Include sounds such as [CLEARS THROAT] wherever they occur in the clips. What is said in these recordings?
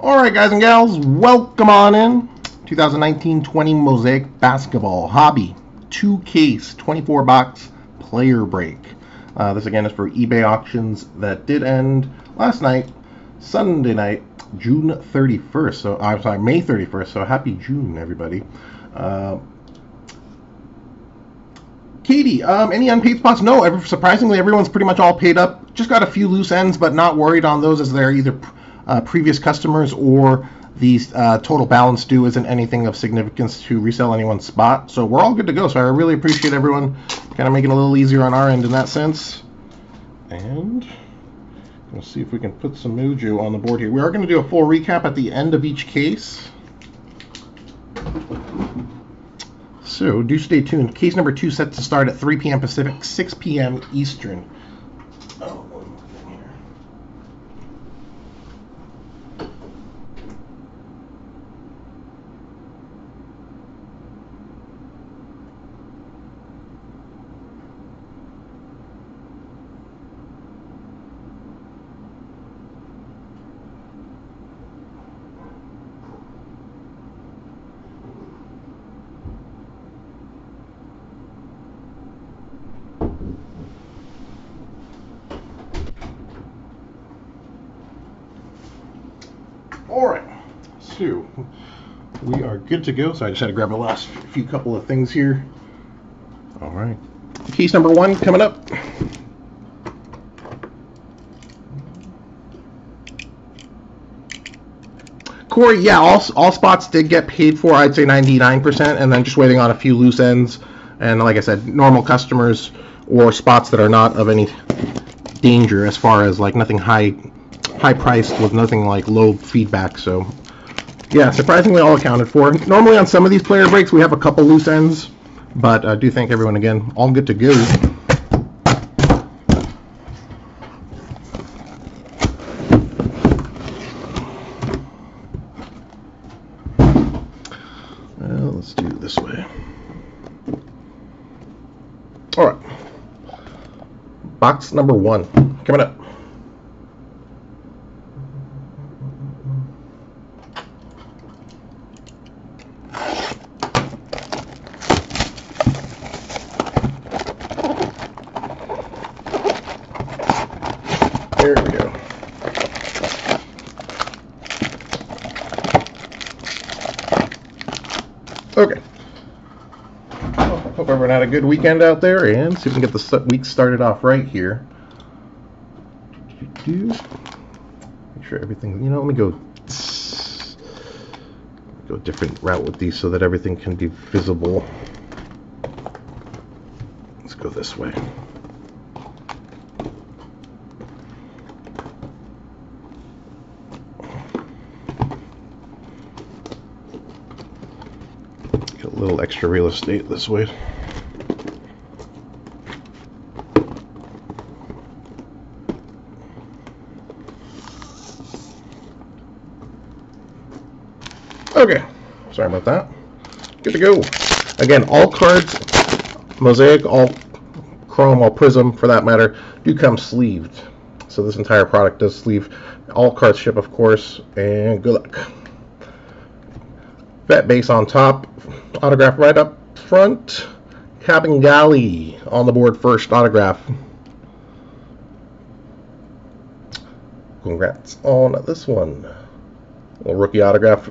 All right, guys and gals, welcome on in. 2019-20 Mosaic Basketball Hobby 2 case 24 box player break. Uh, this again is for eBay auctions that did end last night, Sunday night, June 31st. So I'm sorry, May 31st. So happy June, everybody. Uh, Katie, um, any unpaid spots? No. Ever, surprisingly, everyone's pretty much all paid up. Just got a few loose ends, but not worried on those as they're either uh, previous customers or the uh, total balance due isn't anything of significance to resell anyone's spot. So we're all good to go. So I really appreciate everyone kind of making it a little easier on our end in that sense. And we'll see if we can put some Mojo on the board here. We are going to do a full recap at the end of each case. So do stay tuned. Case number two set to start at 3 p.m. Pacific, 6 p.m. Eastern. Oh. All right, so we are good to go. So I just had to grab the last few couple of things here. All right, case number one coming up. Corey, yeah, all, all spots did get paid for. I'd say 99%, and then just waiting on a few loose ends. And like I said, normal customers or spots that are not of any danger as far as like nothing high high priced with nothing like low feedback. So yeah, surprisingly all accounted for. Normally on some of these player breaks we have a couple loose ends, but I do thank everyone again. All good to go. Well, let's do it this way. All right. Box number one coming up. There we go. Okay. Well, hope everyone had a good weekend out there, and see if we can get the week started off right here. Make sure everything. You know, let me go. Go a different route with these so that everything can be visible. Let's go this way. Get a little extra real estate this way. Okay, sorry about that. Good to go. Again, all cards, Mosaic, all Chrome, all Prism for that matter, do come sleeved. So this entire product does sleeve. All cards ship, of course, and good luck. Bet base on top, autograph right up front. Kabengele on the board first, autograph. Congrats on this one. Little rookie autograph.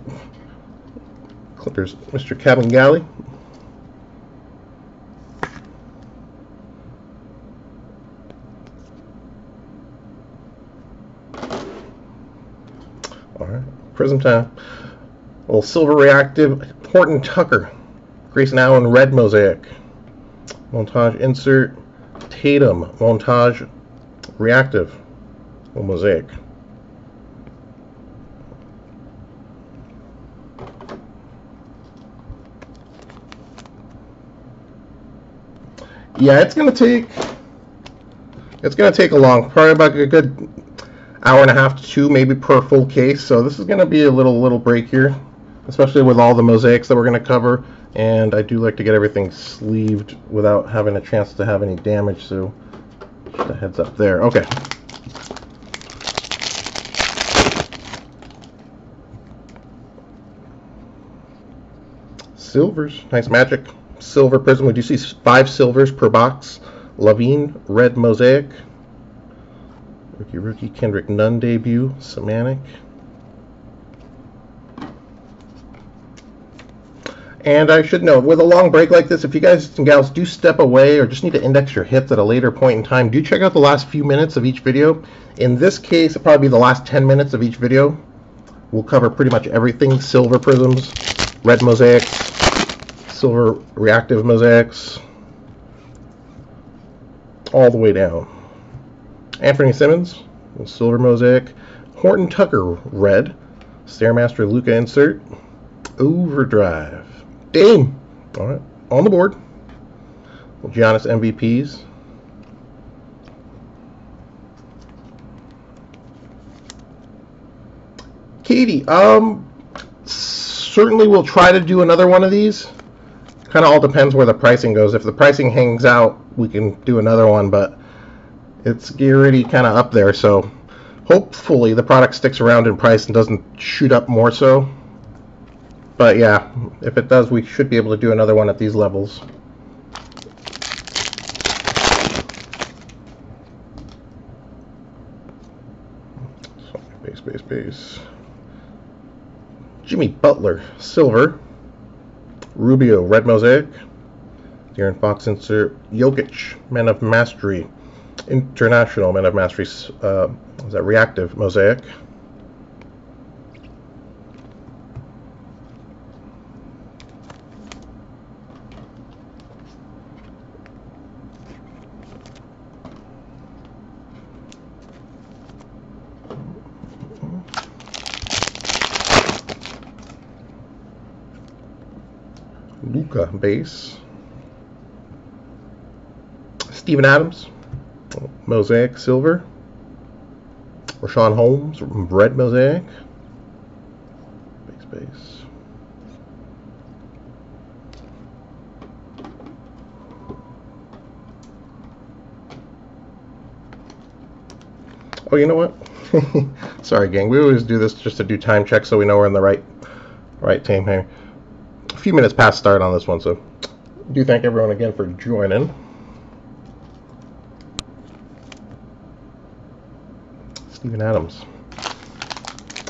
There's Mr. Kabengele. Alright, Prism time. A little silver reactive Horton Tucker. Grayson Allen red mosaic. Montage insert Tatum. Montage reactive. Mosaic. yeah, it's gonna take it's gonna take a long, probably about a good hour and a half to two, maybe per full case. So this is gonna be a little little break here, especially with all the mosaics that we're gonna cover. And I do like to get everything sleeved without having a chance to have any damage. So just a heads up there. Okay. Silvers, nice magic. Silver prism. We do see five silvers per box. Lavigne, red mosaic. Rookie, rookie, Kendrick Nunn debut. Semantic. And I should note, with a long break like this, if you guys and gals do step away or just need to index your hits at a later point in time, do check out the last few minutes of each video. In this case, it'll probably be the last 10 minutes of each video. We'll cover pretty much everything. Silver prisms, red mosaics, silver reactive mosaics, all the way down. Anthony Simmons, silver mosaic. Horton Tucker, red. Stairmaster Luka insert. Overdrive. Dame. All right, on the board. Giannis MVPs. Katie, um, certainly we'll try to do another one of these. Kind of all depends where the pricing goes. If the pricing hangs out, we can do another one, but it's already kind of up there, so hopefully the product sticks around in price and doesn't shoot up more so. But yeah, if it does, we should be able to do another one at these levels. Base, base, base. Jimmy Butler, silver. Rubio, red mosaic. De'Aaron Fox insert. Jokic, Men of Mastery. International Men of Mastery. Uh, is that reactive mosaic? Luka base. Steven Adams, Mosaic Silver. Richaun Holmes, Red Mosaic. Base, base. Oh, you know what? [LAUGHS] Sorry, gang. We always do this just to do time check so we know we're in the right right team here. A few minutes past start on this one, so do thank everyone again for joining. Steven Adams.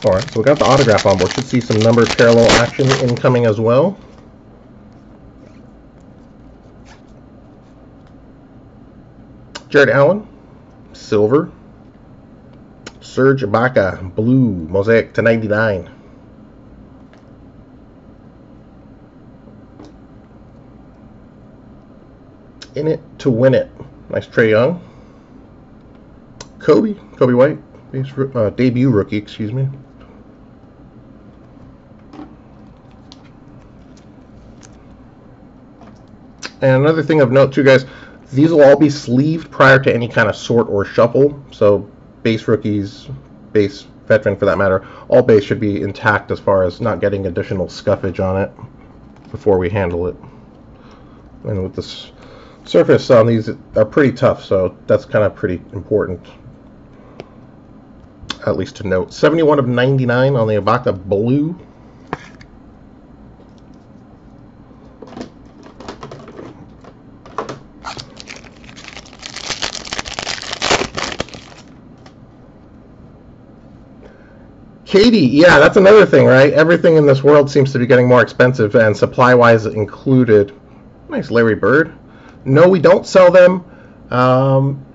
Alright, so we got the autograph on board. Should see some numbered parallel action incoming as well. Jarrett Allen, silver. Serge Ibaka, blue, mosaic to 99. In it to win it. Nice Trae Young. Coby, Coby White, base, uh, debut rookie, excuse me. And another thing of note too, guys, these will all be sleeved prior to any kind of sort or shuffle. So base rookies, base veteran for that matter, all base should be intact as far as not getting additional scuffage on it before we handle it. And with this surface on these are pretty tough, so that's kind of pretty important at least to note. 71 of 99 on the Ibaka Blue. Katie, yeah, that's another thing, right? Everything in this world seems to be getting more expensive, and supply-wise included. Nice Larry Bird. No, we don't sell them. Um,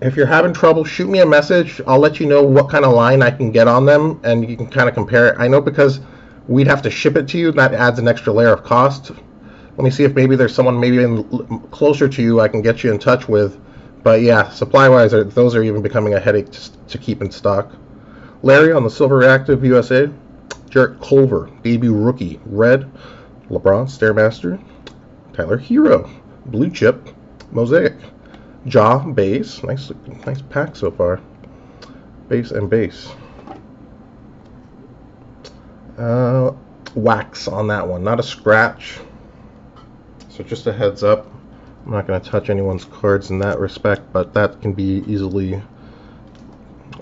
if you're having trouble, shoot me a message. I'll let you know what kind of line I can get on them, and you can kind of compare it. I know because we'd have to ship it to you, that adds an extra layer of cost. Let me see if maybe there's someone maybe in, closer to you I can get you in touch with. But yeah, supply-wise, those are even becoming a headache to, to keep in stock. Larry on the Silver Reactive USA. Jarrett Culver, debut rookie, red. LeBron, Stairmaster. Tyler Herro, blue chip, Mosaic. Ja, base. Nice, nice pack so far. Base and base. Uh, wax on that one, not a scratch. So just a heads up. I'm not going to touch anyone's cards in that respect, but that can be easily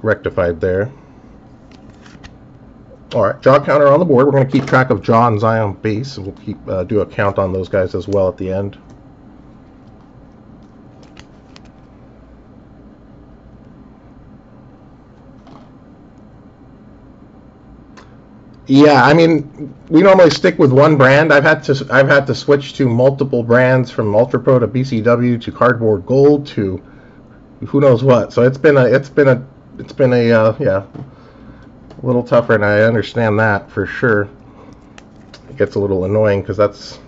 rectified there. All right, Ja counter on the board. We're going to keep track of Ja and Zion base, and we'll keep uh, do a count on those guys as well at the end. Yeah, I mean, we normally stick with one brand. I've had to I've had to switch to multiple brands from Ultra Pro to BCW to Cardboard Gold to who knows what. So it's been a it's been a it's been a uh, yeah a little tougher, and I understand that for sure. It gets a little annoying because that's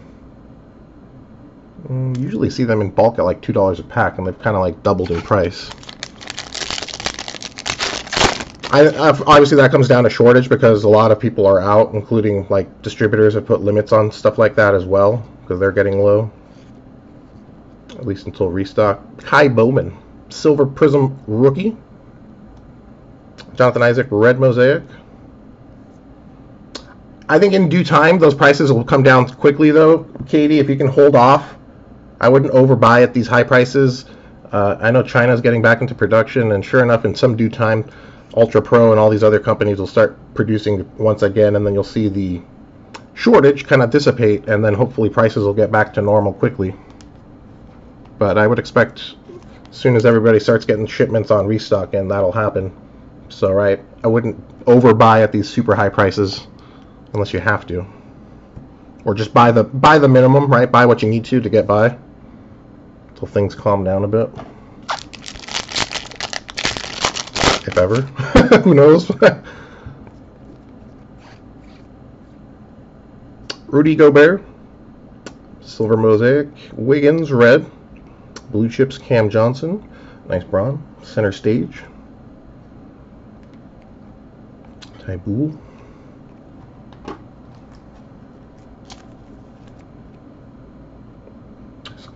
mm, usually see them in bulk at like two dollars a pack, and they've kind of like doubled in price. I, obviously that comes down to shortage because a lot of people are out, including like distributors have put limits on stuff like that as well because they're getting low. At least until restock. Ky Bowman, Silver Prism rookie. Jonathan Isaac, Red Mosaic. I think in due time those prices will come down quickly though, Katie. If you can hold off, I wouldn't overbuy at these high prices. Uh, I know China's getting back into production, and sure enough, in some due time, Ultra Pro and all these other companies will start producing once again, and then you'll see the shortage kind of dissipate, and then hopefully prices will get back to normal quickly. But I would expect as soon as everybody starts getting shipments on restock, and that'll happen. So, right, I wouldn't overbuy at these super high prices unless you have to, or just buy the buy the minimum, right? Buy what you need to to get by until things calm down a bit. If ever. [LAUGHS] Who knows? [LAUGHS] Rudy Gobert, Silver Mosaic, Wiggins, Red, Blue Chips, Cam Johnson, nice brown, center stage, Thybulle,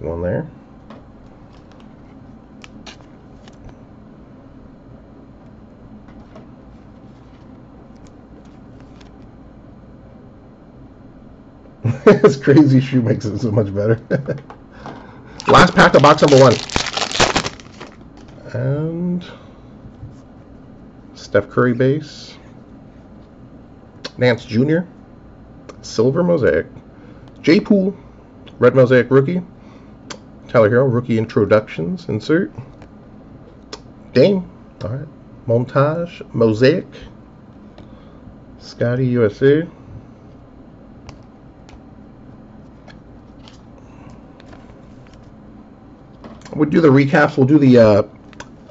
one there. [LAUGHS] this crazy shoe makes it so much better. [LAUGHS] Last pack of box number one. And Steph Curry base. Nance Jr. Silver Mosaic. J Poole. Red Mosaic rookie. Tyler Herro rookie introductions insert. Dame. Alright. Montage. Mosaic. Scotty USA. We do the recaps. We'll do the uh,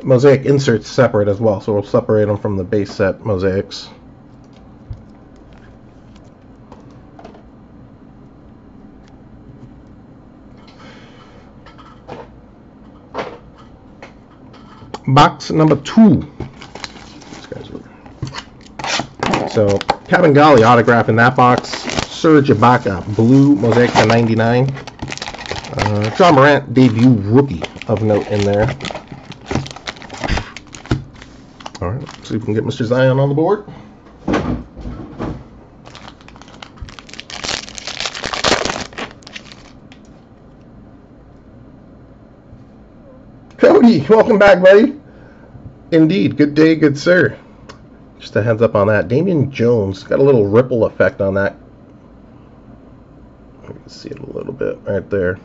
mosaic inserts separate as well. So we'll separate them from the base set mosaics. Box number two. So Kabengele autograph in that box. Serge Ibaka blue mosaic to 99. Uh, Ja Morant debut rookie of note in there. All right, let's see if we can get Mr. Zion on the board. Cody, welcome back, buddy. Indeed, good day, good sir. Just a heads up on that. Damian Jones got a little ripple effect on that. See it a little bit right there.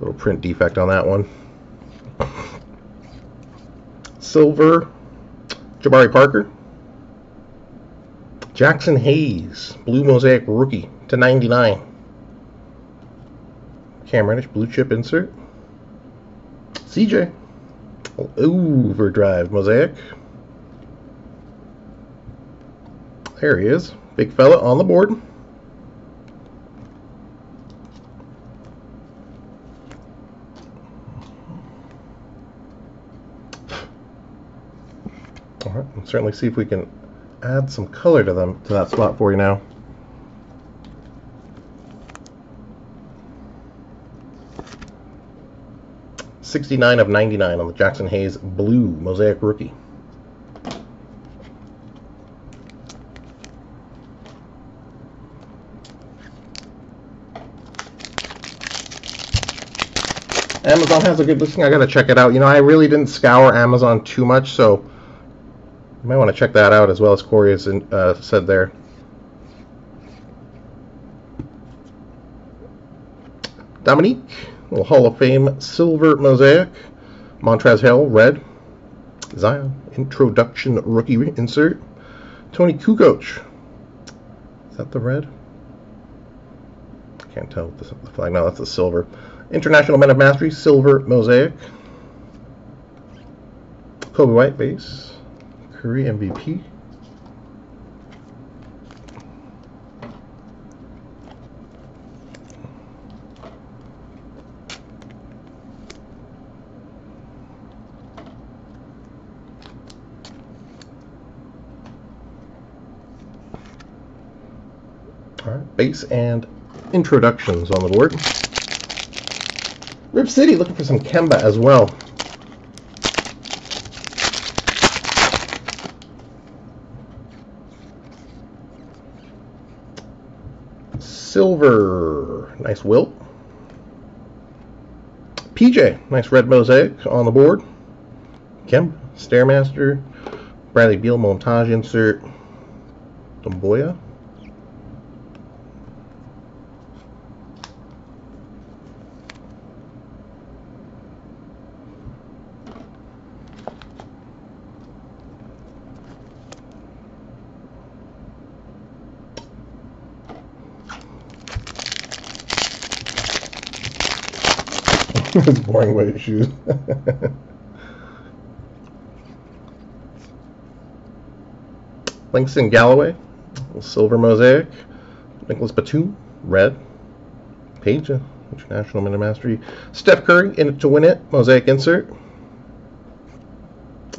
Little print defect on that one. Silver, Jabari Parker. Jaxson Hayes, Blue Mosaic Rookie to 99. Cam Reddish, Blue Chip Insert. CJ, Overdrive Mosaic. There he is. Big fella on the board. Certainly see if we can add some color to them to that spot for you now. Sixty-nine of ninety-nine on the Jaxson Hayes Blue Mosaic Rookie. Amazon has a good listing. I gotta check it out. You know, I really didn't scour Amazon too much, so You might want to check that out as well as Corey has uh, said there. Dominique, little Hall of Fame silver mosaic. Montrezl Harrell, red. Zion, introduction rookie insert. Toni Kukoc. Is that the red? Can't tell the flag. No, that's the silver. International Men of Mastery, silver mosaic. Coby White base. Curry MVP. All right, base and introductions on the board. Rip City looking for some Kemba as well. Silver, nice Wilt. PJ, nice red mosaic on the board. Kemba, Stairmaster, Bradley Beal montage insert, Domboya. [LAUGHS] It's boring way to shoot. [LAUGHS] Langston Galloway, silver mosaic. Nicolas Batum, red. Page, International Minute Mastery. Steph Curry, in it to win it, mosaic insert.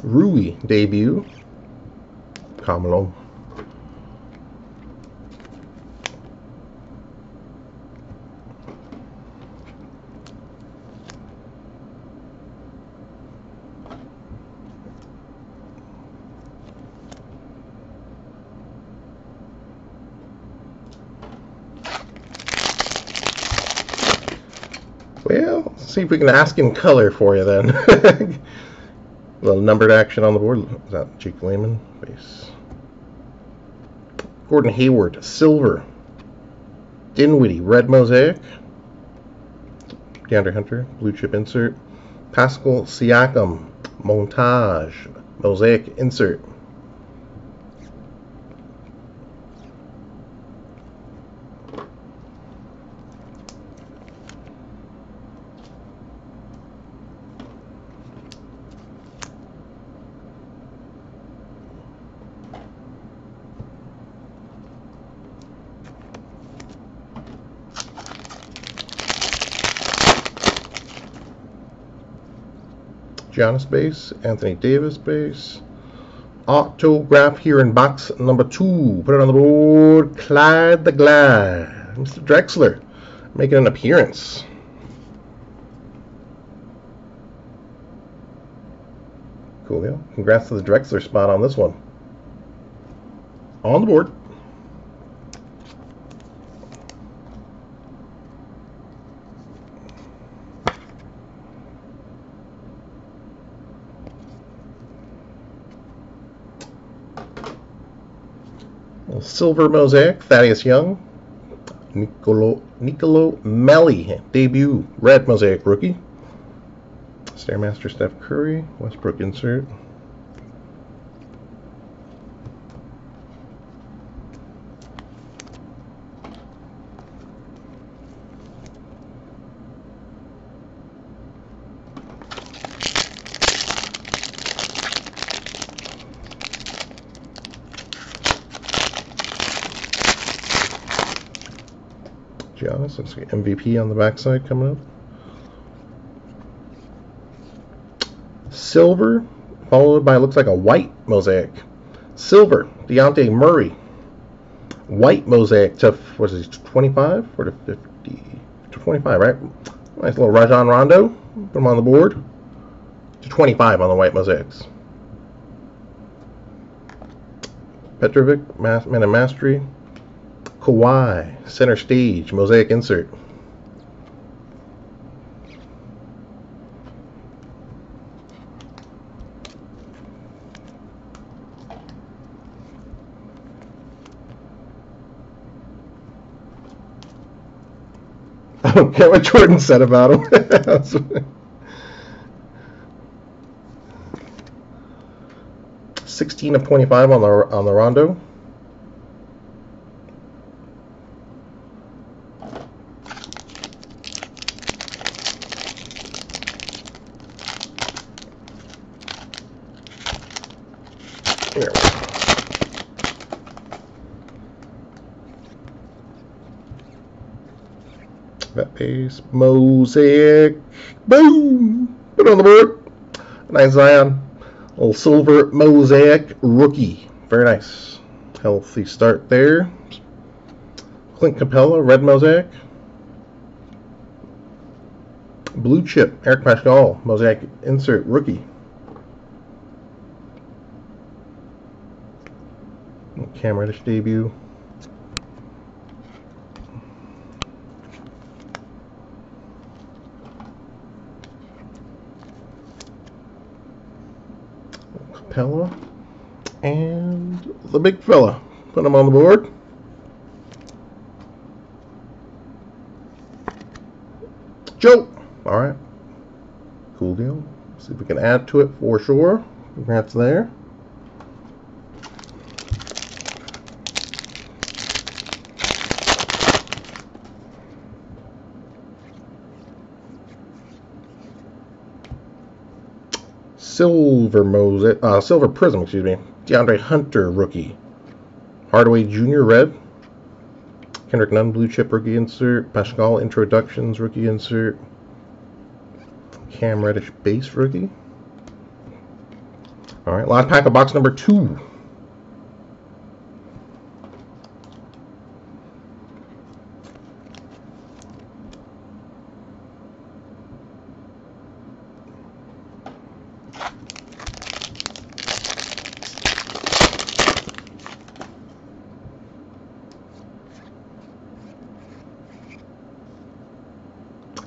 Rui debut. Carmelo. Well, see we can ask in color for you then. A [LAUGHS] little numbered action on the board. Is that Jake Layman? Base. Gordon Hayward, silver. Dinwiddie, red mosaic. DeAndre Hunter, blue chip insert. Pascal Siakam, montage, mosaic insert. Giannis base, Anthony Davis base. Autograph here in box number two. Put it on the board. Clyde the Glide. Mr. Drexler making an appearance. Coolio. Congrats to the Drexler spot on this one. On the board. Silver Mosaic, Thaddeus Young. Nicolo, Nicolo Melli, debut, Red Mosaic rookie. Stairmaster Steph Curry, Westbrook insert. Giannis. Let's get MVP on the backside coming up. Silver, followed by looks like a white mosaic. Silver, Dejounte Murray. White mosaic to what is it, 25 or to 50? To 25, right? Nice little Rajon Rondo. Put him on the board. To 25 on the white mosaics. Petrovic, Man of Mastery. Kawhi, center stage, mosaic insert. [LAUGHS] don't get what Jordan said about him. [LAUGHS] Sixteen of twenty-five on the on the Rondo. There we go. That base mosaic. Boom! Put on the board. Nice Zion. Little silver mosaic rookie. Very nice. Healthy start there. Clint Capela, red mosaic. Blue chip, Eric Paschall, mosaic insert rookie. Cam Reddish debut. Capela and the big fella. Put him on the board. Joe. All right. Cool deal. See if we can add to it for sure. Congrats there. Silver Mose, uh, Silver Prism, excuse me. DeAndre Hunter, rookie. Hardaway Jr., red. Kendrick Nunn, blue chip rookie insert. Pascal introductions, rookie insert. Cam Reddish, base rookie. All right, last pack of box number two.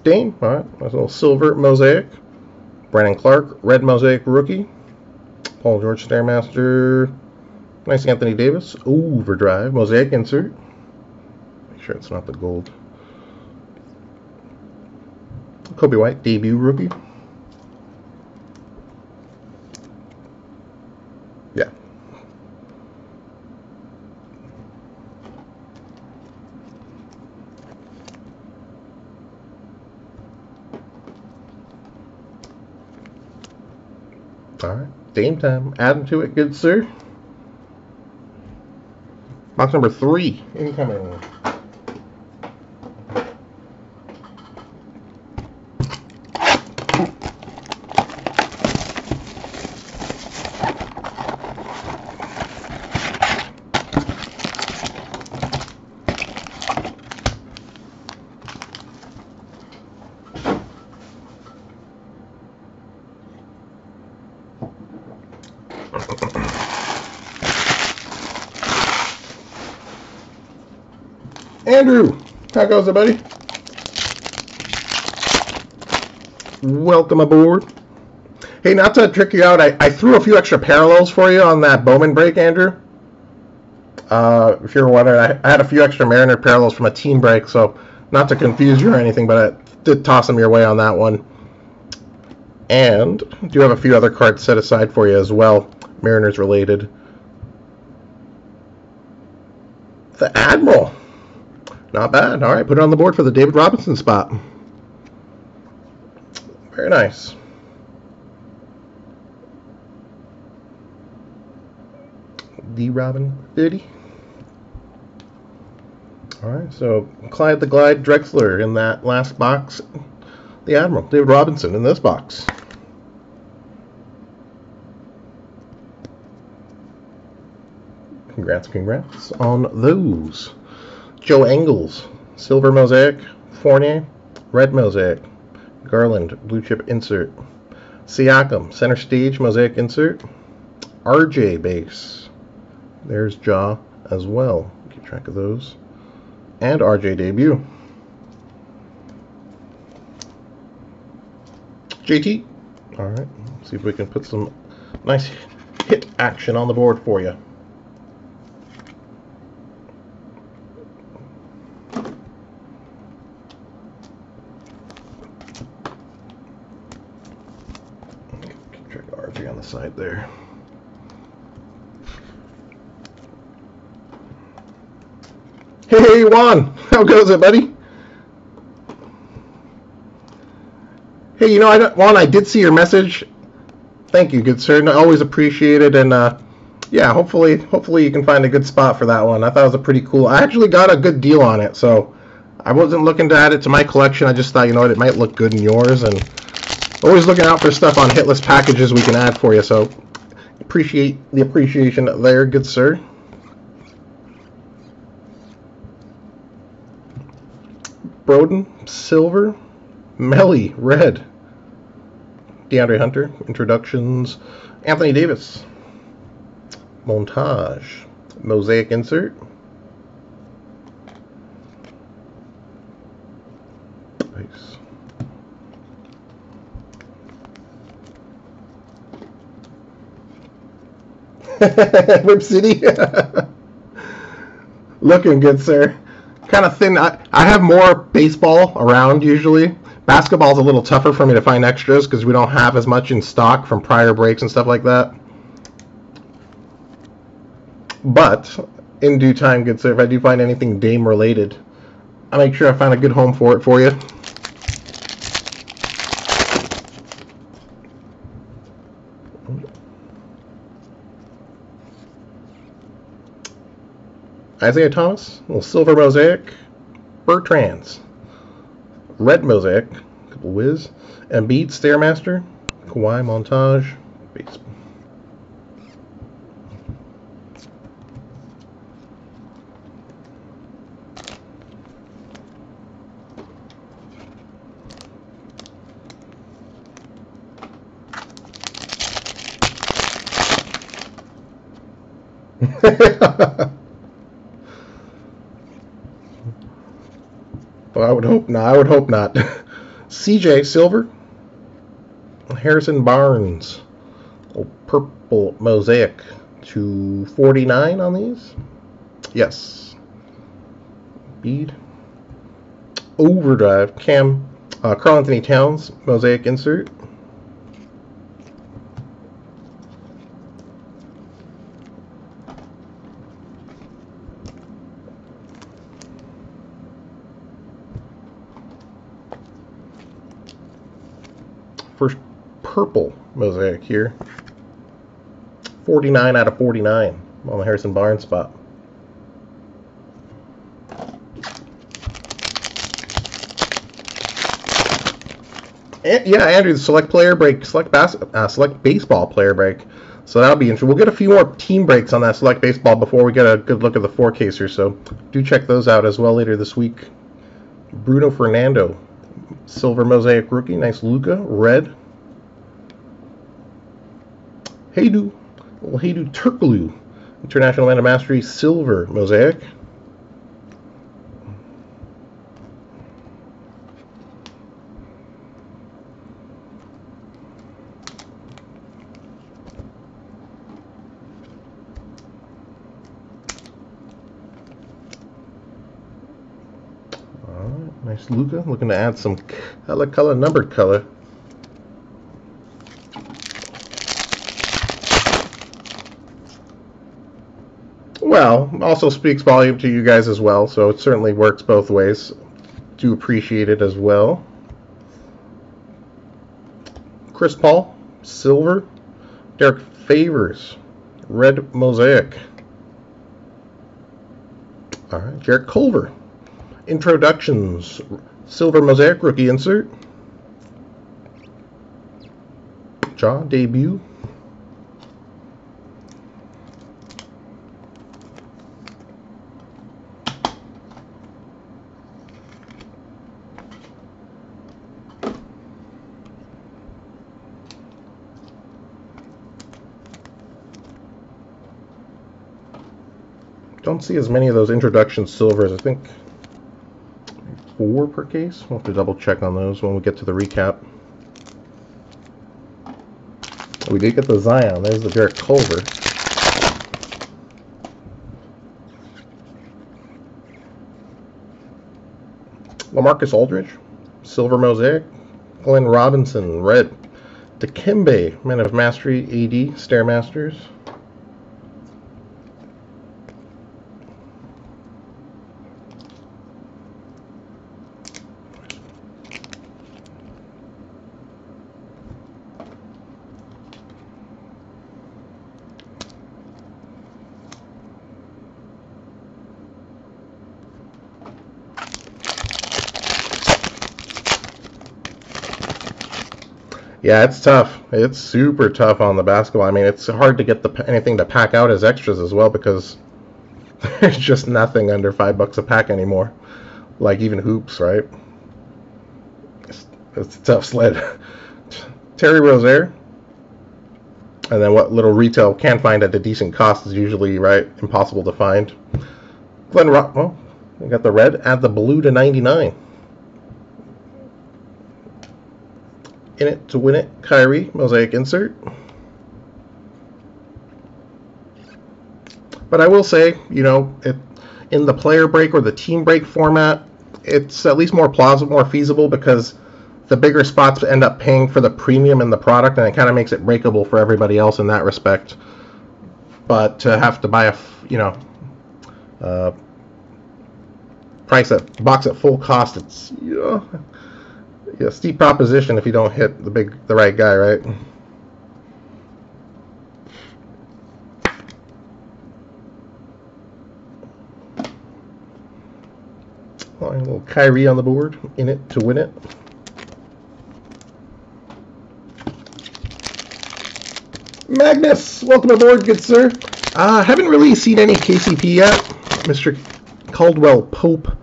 Dame, all right, nice little silver mosaic. Brandon Clarke, red mosaic rookie. Paul George Stairmaster. Nice Anthony Davis. Overdrive, mosaic insert. Make sure it's not the gold. Coby White, debut rookie. Yeah. Dame time. Add to it, good sir. Box number three. Incoming. Andrew, how goes buddy? Welcome aboard. Hey, not to trick you out, I, I threw a few extra parallels for you on that Bowman break, Andrew. Uh, if you're wondering, I, I had a few extra Mariner parallels from a team break, so not to confuse you or anything, but I did toss them your way on that one. And do have a few other cards set aside for you as well, Mariners related. The Admiral. Not bad. All right, put it on the board for the David Robinson spot. Very nice. D Robin 30. All right, so Clyde the Glide Drexler in that last box. The Admiral, David Robinson in this box. Congrats, congrats on those. Joe Ingles, Silver Mosaic, Fournier, Red Mosaic, Garland, Blue Chip Insert, Siakam, Center Stage Mosaic Insert, RJ Base, there's Ja as well, keep track of those, and RJ Debut. JT, alright, see if we can put some nice hit action on the board for you. photography on the side there. Hey Juan, how goes it, buddy? Hey, you know, I Juan, I did see your message. Thank you, good sir. I always appreciate it, and uh, yeah, hopefully, hopefully you can find a good spot for that one. I thought it was a pretty cool. I actually got a good deal on it, so I wasn't looking to add it to my collection. I just thought, you know what, it might look good in yours, and always looking out for stuff on hitless packages we can add for you. So appreciate the appreciation there, good sir. Broden, silver, Melli, red. DeAndre Hunter, introductions. Anthony Davis, montage, mosaic insert. Nice. [LAUGHS] Rip City. [LAUGHS] Looking good, sir kind of thin. I, I have more baseball around usually. Basketball's a little tougher for me to find extras because we don't have as much in stock from prior breaks and stuff like that. But in due time, good sir, if I do find anything Dame related, I'll make sure I find a good home for it for you. Isaiah Thomas, little silver mosaic, Bertrands, red mosaic, couple whiz, Embiid Stairmaster, Kawhi Montage, base. Well, I would hope not. I would hope not. [LAUGHS] CJ Silver, Harrison Barnes, purple mosaic to 49 on these. Yes. Bead. Overdrive. Cam. Uh, Karl-Anthony Towns mosaic insert. First purple mosaic here. 49 out of 49 on the Harrison Barnes spot. And, yeah, Andrew, the select player break, select bas- uh, select baseball player break. So that'll be interesting. We'll get a few more team breaks on that select baseball before we get a good look at the four caser. So do check those out as well later this week. Bruno Fernando, Silver Mosaic Rookie. Nice Luka. Red. Hedo. Well, Hedo Turkoglu. International Man of Mastery Silver Mosaic. Nice Luka. Looking to add some color, color, numbered color. Well, also speaks volume to you guys as well, so it certainly works both ways. Do appreciate it as well. Chris Paul, silver. Derrick Favors, red mosaic. All right, Jarrett Culver, Introductions. Silver Mosaic rookie insert. Ja debut. Don't see as many of those introduction silvers. I think four per case. We'll have to double check on those when we get to the recap. We did get the Zion. There's the Derek Culver. Lamarcus Aldridge, Silver Mosaic. Glenn Robinson, Red. Dikembe, Men of Mastery, AD, Stairmasters. Yeah, it's tough. It's super tough on the basketball. I mean, it's hard to get the anything to pack out as extras as well because [LAUGHS] there's just nothing under five bucks a pack anymore. Like even hoops, right? It's, it's a tough sled. [LAUGHS] Terry Rozier. And then what little retail can find at a decent cost is usually right impossible to find. Glenn Rock. Well, we got the red. Add the blue to 99. In it to win it. Kyrie, mosaic insert. But I will say, you know, it, in the player break or the team break format, it's at least more plausible, more feasible because the bigger spots end up paying for the premium in the product, and it kind of makes it breakable for everybody else in that respect. But to have to buy a, you know, uh, price at box at full cost, it's yeah, yeah, steep proposition if you don't hit the big the right guy, right? a little Kyrie on the board, in it to win it. Magnus, welcome aboard, good sir. Uh, haven't really seen any KCP yet. Mr. Caldwell Pope.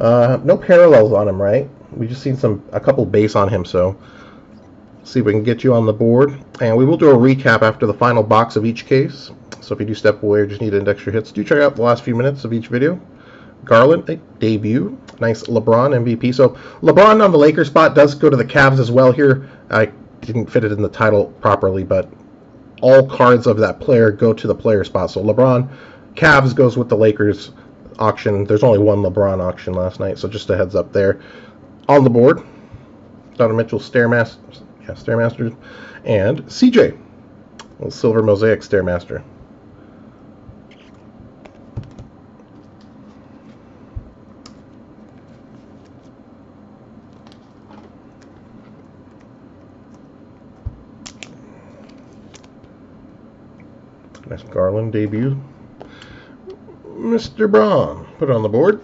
Uh, no parallels on him, right? We just seen some a couple base on him, so see if we can get you on the board. And we will do a recap after the final box of each case. So if you do step away or just need an extra hits, do check out the last few minutes of each video. Garland, a debut. Nice LeBron MVP. So LeBron on the Lakers spot does go to the Cavs as well here. I didn't fit it in the title properly, but all cards of that player go to the player spot. So LeBron, Cavs goes with the Lakers auction. There's only one LeBron auction last night, so just a heads up there on the board. Donovan Mitchell Stairmaster, yeah, Stairmaster, and CJ, little Silver Mosaic Stairmaster. Nice Garland debut. Mr. Braun, put on the board.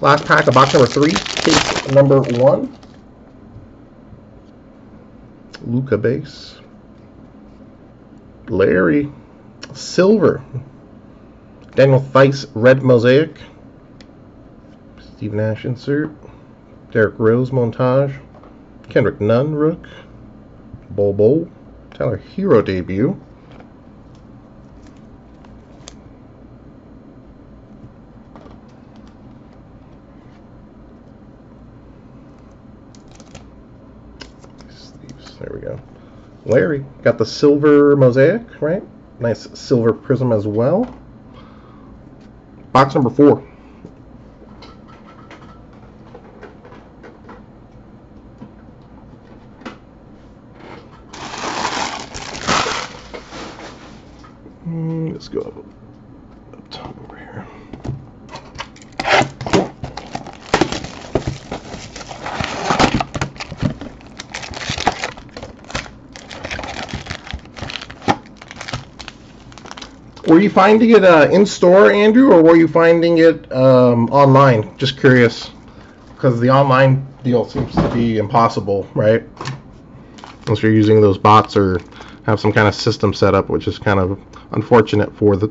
Last pack of box number three, case number one. Luka base. Larry. Silver. Daniel Theis red mosaic. Steve Nash insert. Derrick Rose montage. Kendrick Nunn rook. Bol Bol. Tyler Herro debut. There we go. Larry got the silver mosaic, right? Nice silver prism as well. Box number four. Hmm, let's go up, up top over here. Were you finding it uh, in store, Andrew, or were you finding it um, online? Just curious, because the online deal seems to be impossible, right? Unless you're using those bots or have some kind of system set up, which is kind of unfortunate for the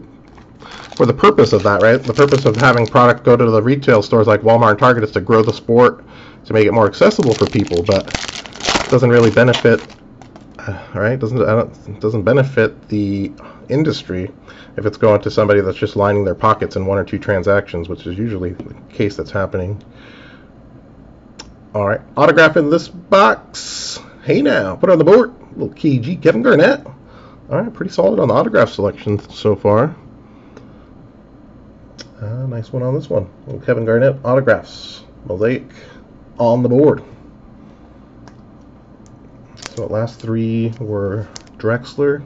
for the purpose of that, right? The purpose of having product go to the retail stores like Walmart and Target is to grow the sport, to make it more accessible for people, but it doesn't really benefit, uh, right? Doesn't doesn't benefit the industry if it's going to somebody that's just lining their pockets in one or two transactions, which is usually the case that's happening. All right, autograph in this box. Hey now, put on the board. Little KG, Kevin Garnett. All right, pretty solid on the autograph selection so far. Uh, nice one on this one. Little Kevin Garnett autographs. Mosaic on the board. So last three were Drexler,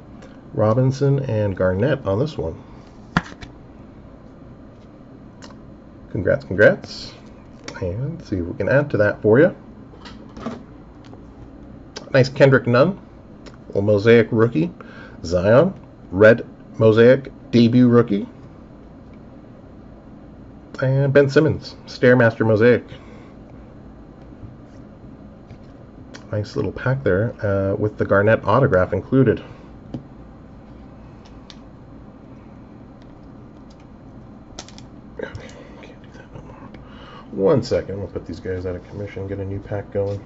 Robinson, and Garnett on this one. Congrats, congrats. And see if we can add to that for you. Nice Kendrick Nunn, little Mosaic rookie. Zion, red Mosaic debut rookie. And Ben Simmons, Stairmaster Mosaic. Nice little pack there uh, with the Garnett autograph included. One second, we'll put these guys out of commission, get a new pack going.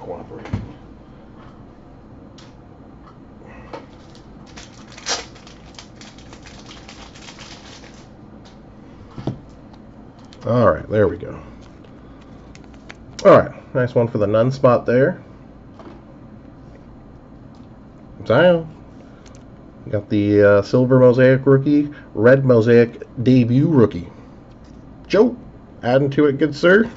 Cooperate. All right, there we go. All right, nice one for the Nunn spot there. Zion. Got the uh, silver mosaic rookie, red mosaic debut rookie. Joe, adding to it, good sir.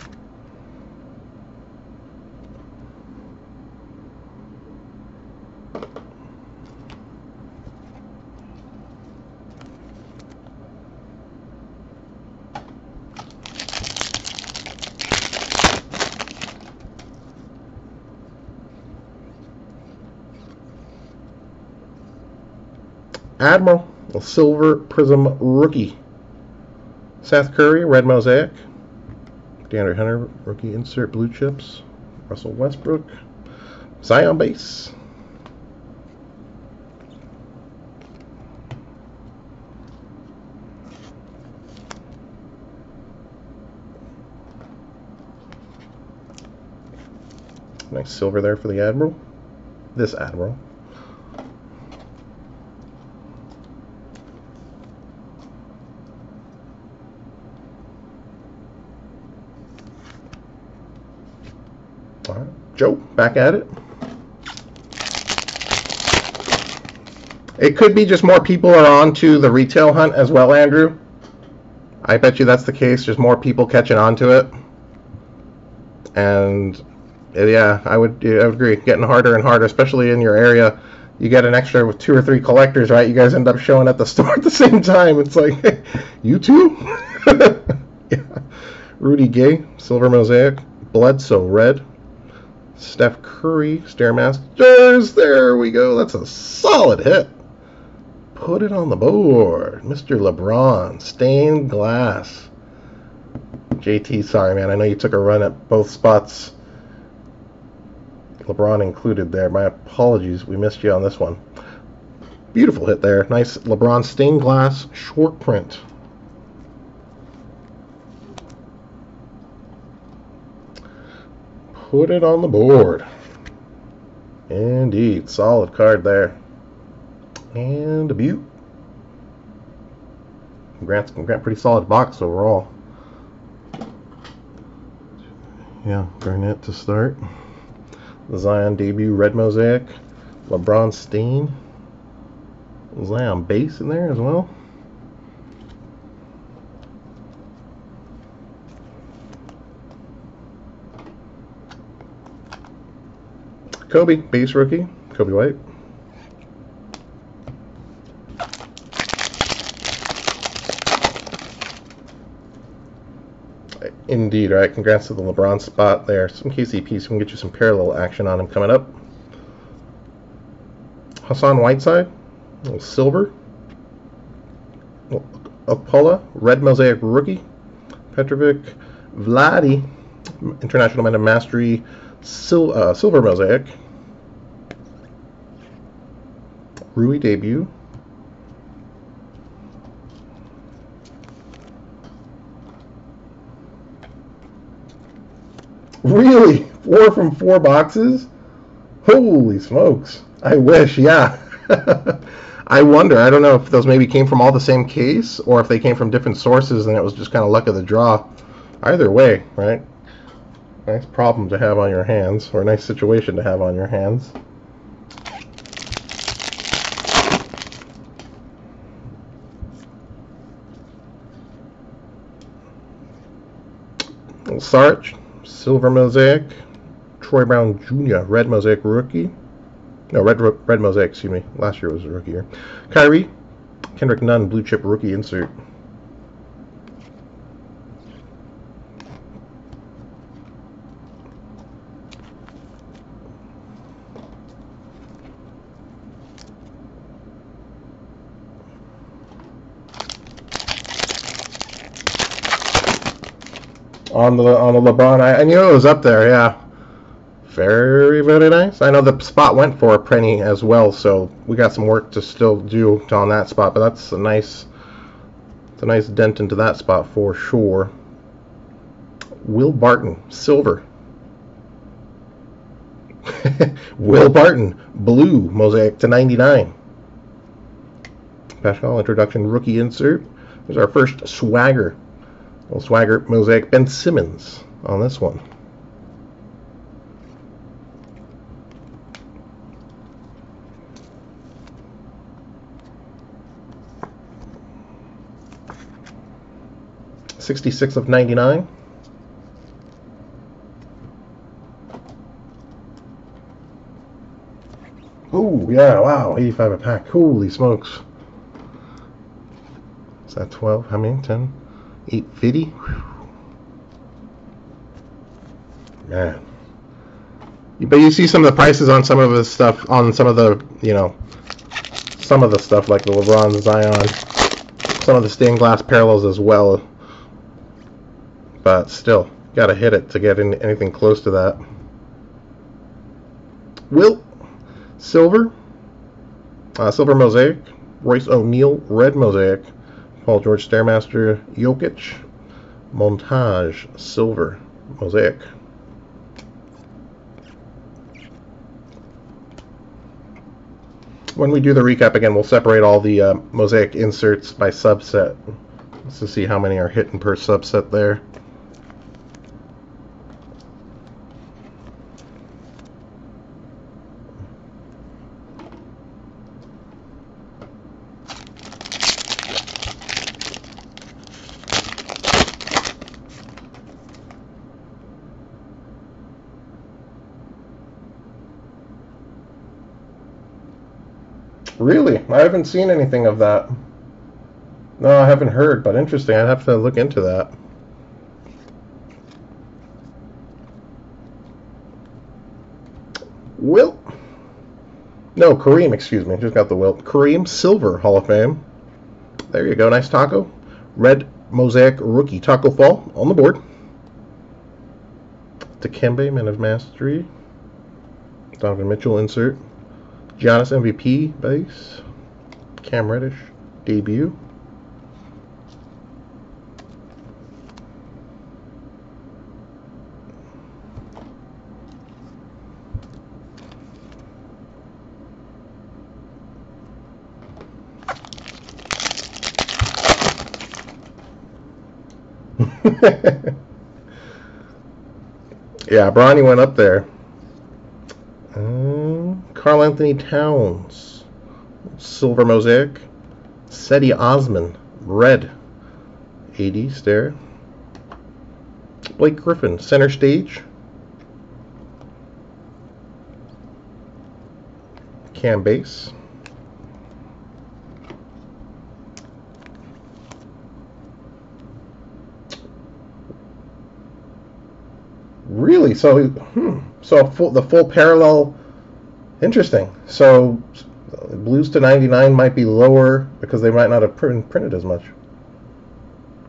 Admiral, a silver prism rookie. Seth Curry, red mosaic. DeAndre Hunter, rookie insert blue chips. Russell Westbrook. Zion base. Nice silver there for the Admiral. This Admiral. All right, Joe, back at it. It could be just more people are on to the retail hunt as well, Andrew. I bet you that's the case. Just more people catching on to it. And uh, yeah, I would, I would agree. Getting harder and harder, especially in your area. You get an extra with two or three collectors, right? You guys end up showing at the [LAUGHS] store at the same time. It's like, [LAUGHS] you too? [LAUGHS] yeah. Rudy Gay, Silver Mosaic. Bledsoe, Red. Steph Curry, Stairmasters. There we go. That's a solid hit. Put it on the board. Mr. LeBron, stained glass. JT, sorry, man. I know you took a run at both spots. LeBron included there. My apologies. We missed you on this one. Beautiful hit there. Nice LeBron stained glass short print. Put it on the board. Indeed. Solid card there. And a butte. Congrats, congrats. Pretty solid box overall. Yeah, Garnett to start. Zion debut red mosaic. LeBron Steen. Zion base in there as well. Coby, base rookie. Coby White. Indeed, right. Congrats to the LeBron spot there. Some KCPs. We can get you some parallel action on him coming up. Hassan Whiteside, little silver. Apollo, red mosaic rookie. Petrovic, Vladi, International man of Mastery, sil uh, silver mosaic. Rui debut. Really? Four from four boxes? Holy smokes. I wish, yeah. [LAUGHS] I wonder. I don't know if those maybe came from all the same case or if they came from different sources and it was just kind of luck of the draw. Either way, right? Nice problem to have on your hands, or a nice situation to have on your hands. Sarge, silver mosaic. Troy Brown Jr., red mosaic rookie. No, red red mosaic, excuse me. Last year was a rookie year. Kyrie, Kendrick Nunn, blue chip rookie insert. On the on the LeBron. I, I knew it was up there. Yeah, very very nice. I know the spot went for a penny as well, so we got some work to still do on that spot. But that's a nice, it's a nice dent into that spot for sure. Will Barton, silver. [LAUGHS] Will Barton, blue mosaic to 99. Pascal introduction rookie insert. There's our first swagger Swagger mosaic Ben Simmons on this one. Sixty-six of ninety-nine. Oh yeah, wow, eighty-five a pack. Holy smokes! Is that twelve? How many? Ten? 850 man. But you see some of the prices on some of the stuff on some of the you know some of the stuff like the lebron zion some of the stained glass parallels as well. But still gotta hit it to get in anything close to that. Wilt silver uh, silver mosaic royce o'neal red mosaic Paul George Stairmaster Jokic Montage Silver Mosaic. When we do the recap again, we'll separate all the uh, mosaic inserts by subset to see how many are hitting per subset there. Really? I haven't seen anything of that. No, I haven't heard, but interesting. I'd have to look into that. Wilt. No, Kareem, excuse me. Just got the Wilt. Kareem Silver Hall of Fame. There you go. Nice Tacko. Red Mosaic Rookie Tacko Fall on the board. Dikembe, Man of Mastery. Donovan Mitchell insert. Giannis MVP base. Cam Reddish debut. [LAUGHS] yeah, Bronny went up there. Um, Karl-Anthony Towns, Silver Mosaic, Cedi Osman, Red, 80s there. Blake Griffin, Center Stage. Cam Base. Really? So, hmm. So full, the full parallel Interesting. So blues to 99 might be lower because they might not have print, printed as much.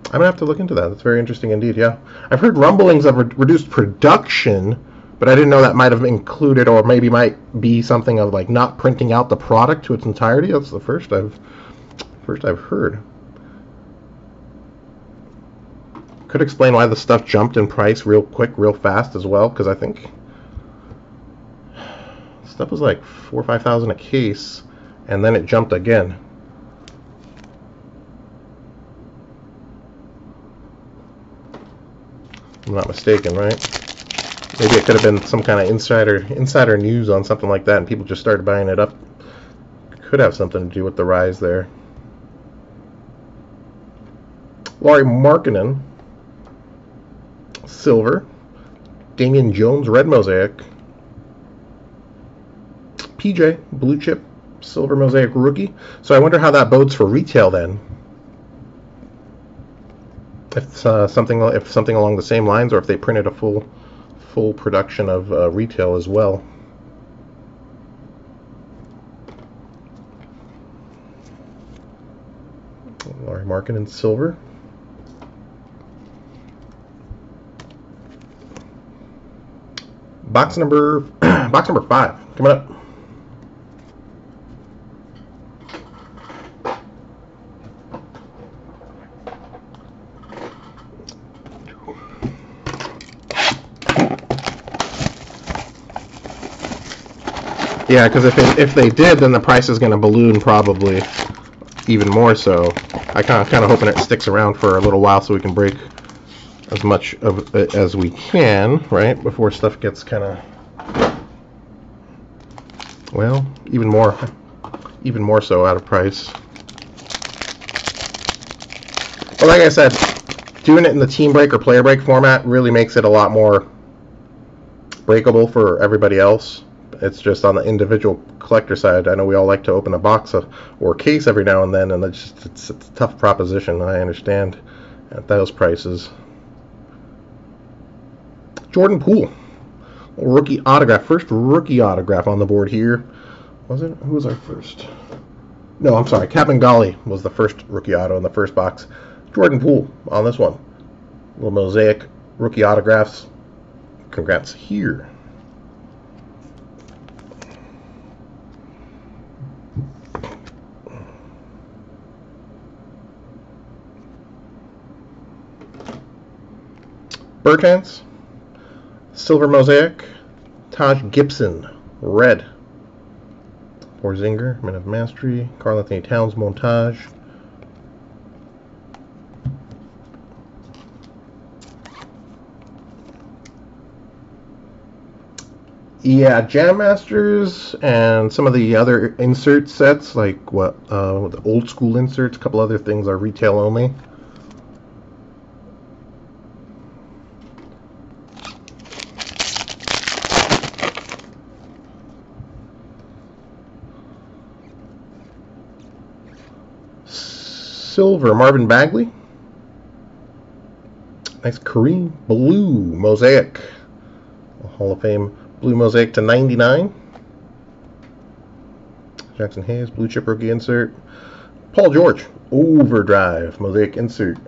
I'm gonna have to look into that. That's very interesting indeed. Yeah, I've heard rumblings of re- reduced production, but I didn't know that might have included, or maybe might be something of like not printing out the product to its entirety. That's the first I've first I've heard. Could explain why the stuff jumped in price real quick, real fast as well, because I think Stuff was like four or five thousand a case, and then it jumped again. I'm not mistaken, right? Maybe it could have been some kind of insider insider news on something like that, and people just started buying it up. Could have something to do with the rise there. Lauri Markkanen, Silver. Damian Jones, red mosaic. PJ, blue chip, silver mosaic rookie. So I wonder how that bodes for retail then. If uh, something if something along the same lines, or if they printed a full full production of uh, retail as well. Lauri Markkanen in silver. Box number [CLEARS THROAT] box number five coming up. Yeah, because if if they did, then the price is going to balloon probably even more so. I kind of kind of hoping it sticks around for a little while so we can break as much of it as we can, right? Before stuff gets kind of well, even more even more so out of price. But like I said, doing it in the team break or player break format really makes it a lot more breakable for everybody else. It's just on the individual collector side. I know we all like to open a box or a case every now and then, and it's just it's, it's a tough proposition. I understand at those prices. Jordan Poole, rookie autograph, first rookie autograph on the board here. Was it? Who was our first? No, I'm sorry. Captain Golly was the first rookie auto in the first box. Jordan Poole on this one. Little mosaic rookie autographs. Congrats here. Bertans, Silver Mosaic, Taj Gibson, Red, Porzingis, Men of Mastery, Karl-Anthony Towns Montage, Yeah, Jam Masters and some of the other insert sets, like what uh, the old school inserts, a couple other things are retail only. Silver, Marvin Bagley. Nice Kareem Blue Mosaic. Hall of Fame Blue Mosaic to 99. Jaxson Hayes, Blue Chip Rookie Insert. Paul George, Overdrive Mosaic Insert.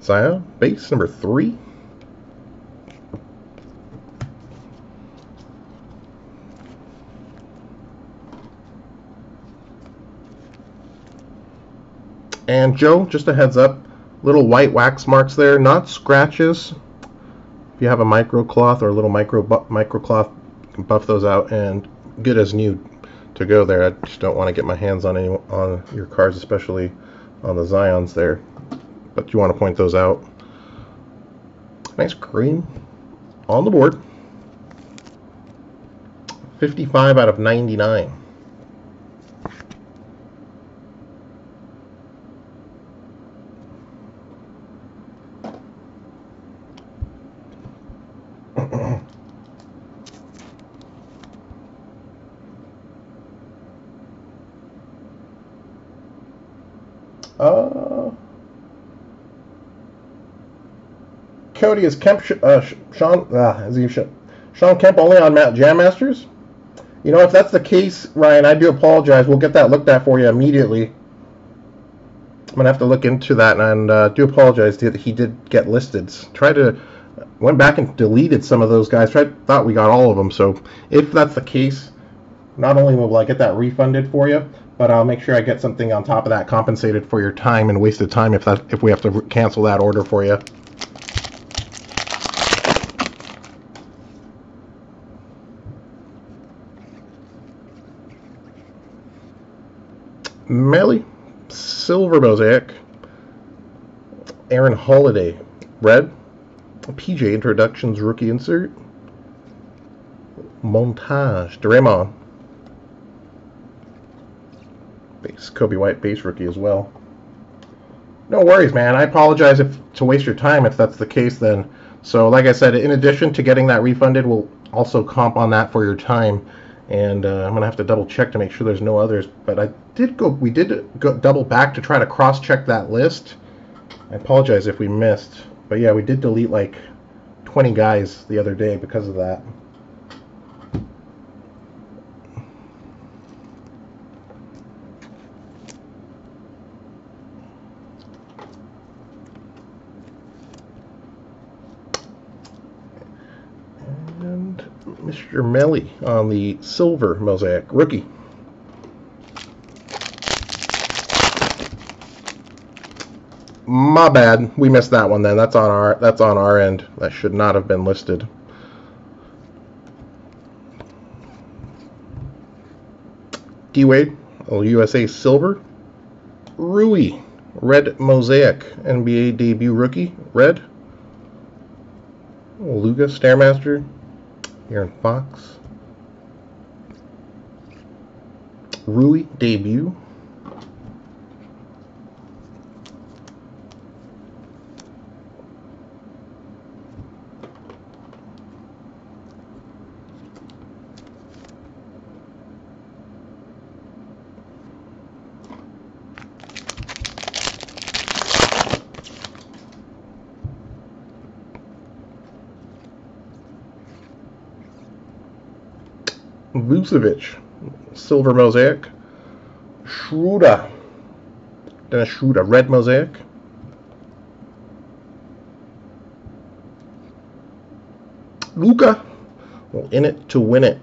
Zion, base number 3. And Joe, just a heads up, little white wax marks there, not scratches, if you have a micro cloth or a little micro bu- micro cloth, you can buff those out and good as new to go there. I just don't want to get my hands on any on your cars, especially on the Zions there. But you want to point those out. Nice green on the board. 55 out of 99. Uh, Cody is Kemp. Uh, Shawn. Uh, is he Shawn Kemp only on Matt Jam Masters? You know, if that's the case, Ryan, I do apologize. We'll get that looked at for you immediately. I'm gonna have to look into that, and uh, do apologize that he did get listed. Try to went back and deleted some of those guys. Tried thought we got all of them. So if that's the case, not only will I get that refunded for you, but I'll make sure I get something on top of that compensated for your time and wasted time if that if we have to cancel that order for you. Melli, silver mosaic. Aaron Holiday, red. PJ introductions rookie insert. Montage, Draymond, Base Coby White base rookie as well. No worries, man. I apologize if to waste your time if that's the case then. So, like I said, in addition to getting that refunded, we'll also comp on that for your time. And uh, I'm gonna have to double check to make sure there's no others. But I did go. We did go double back to try to cross check that list. I apologize if we missed. But yeah, we did delete like 20 guys the other day because of that. And Mr. Melli on the silver mosaic rookie. My bad. We missed that one then. That's on our that's on our end. That should not have been listed. D Wade, USA Silver. Rui, Red Mosaic, NBA debut rookie, Red. Luka Stairmaster, Aaron Fox. Rui debut. Vucevic, silver mosaic. Schroeder, Dennis Schroeder, red mosaic. Luka, well, in it to win it.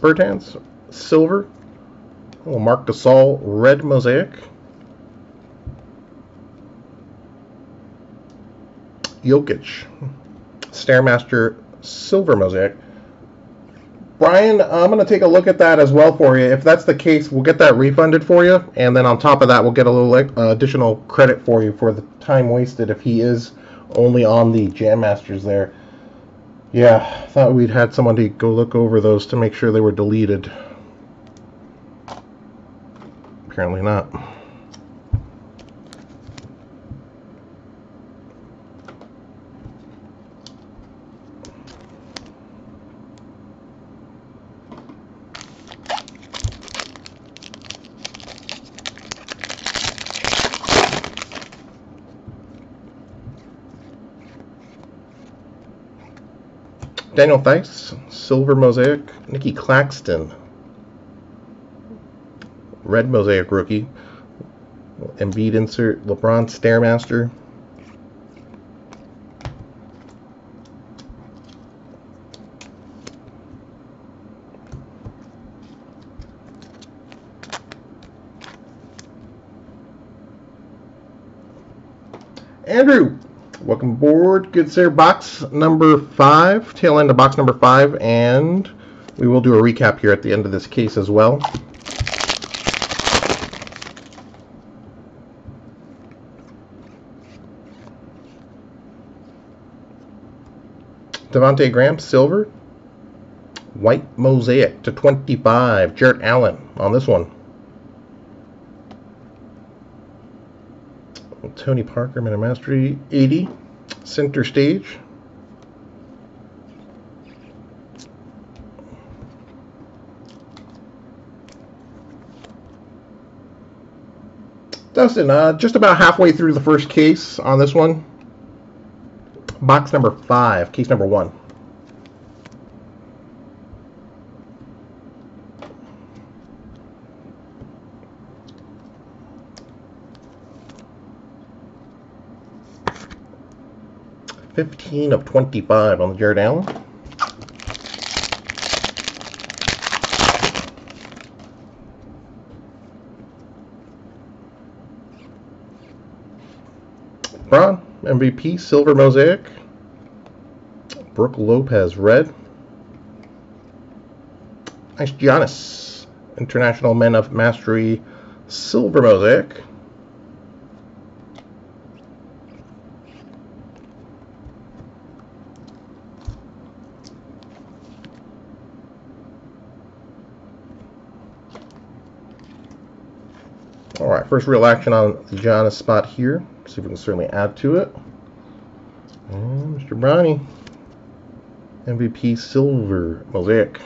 Bertans, silver. Little Marc Gasol, red mosaic. Jokic, Stairmaster, silver mosaic. Brian, I'm going to take a look at that as well for you. If that's the case, we'll get that refunded for you. And then on top of that, we'll get a little uh, additional credit for you for the time wasted if he is only on the Jam Masters there. Yeah, thought we'd had someone to go look over those to make sure they were deleted. Apparently not. Daniel Theis, silver mosaic. Nikki Claxton, red mosaic rookie. Embiid insert. LeBron Stairmaster. Andrew, Good sir, box number five, tail end of box number five, and we will do a recap here at the end of this case as well. Devonte Graham, silver. White mosaic to 25. Jarrett Allen on this one. Tony Parker, Man of Mastery, 80. Center stage. Dustin, uh, just about halfway through the first case on this one. Box number five, case number one. Fifteen of twenty-five on the Jarrett Allen. Braun, MVP, silver mosaic. Brook Lopez, red. Nice Giannis, International Men of Mastery, silver mosaic. All right, first real action on the Giannis spot here. See if we can certainly add to it. And Mr. Brownie, MVP Silver Mosaic.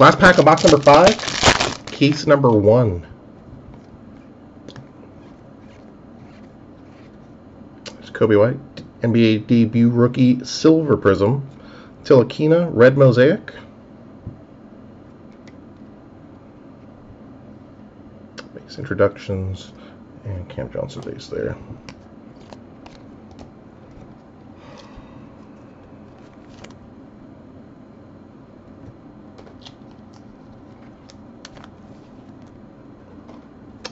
Last pack of box number five, case number one. It's Coby White, NBA debut rookie Silver Prism. Ntilikina, Red Mosaic. Introductions and Cam Johnson base there.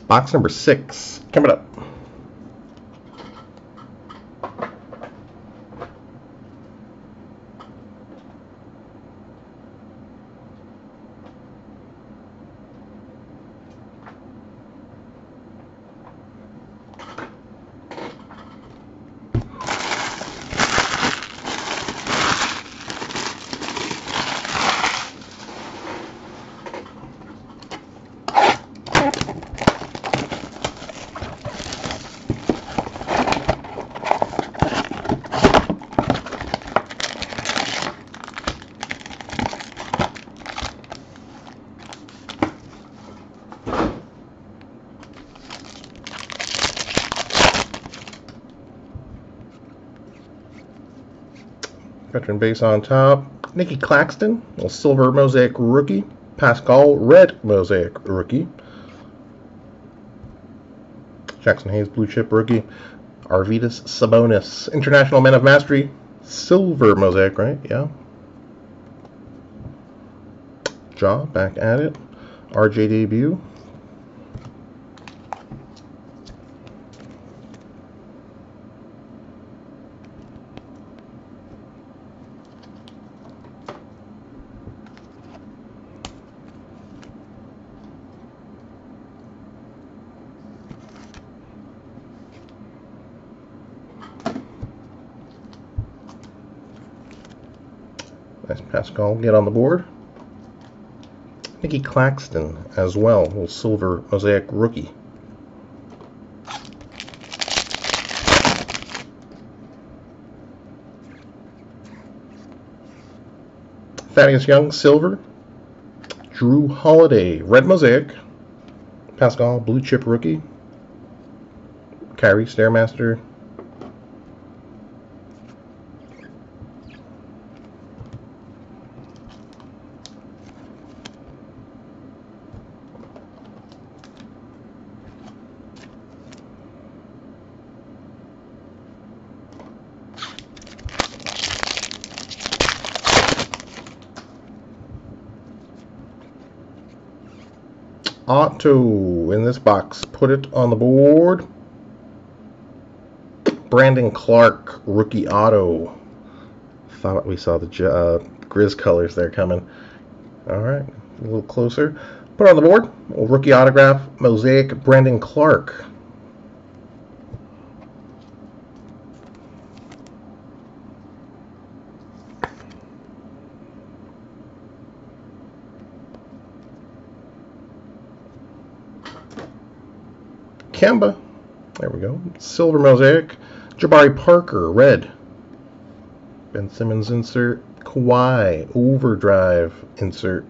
Box number six coming up. Veteran base on top. Nikki Claxton, a silver mosaic rookie. Pascal, red mosaic rookie. Jaxson Hayes, blue chip rookie. Arvydas Sabonis, International man of Mastery, silver mosaic, right? Yeah. Ja, back at it. RJ debut. Nice Pascal get on the board. Nikki Claxton as well, little silver mosaic rookie. Thaddeus Young, silver. Jrue Holiday, red mosaic. Pascal, blue chip rookie. Kyrie, Stairmaster, Otto in this box. Put it on the board. Brandon Clarke, rookie auto. Thought we saw the uh, Grizz colors there coming. All right, a little closer. Put on the board. Rookie autograph, Mosaic, Brandon Clarke. Kemba. There we go. Silver mosaic. Jabari Parker, red. Ben Simmons insert. Kawhi, overdrive insert.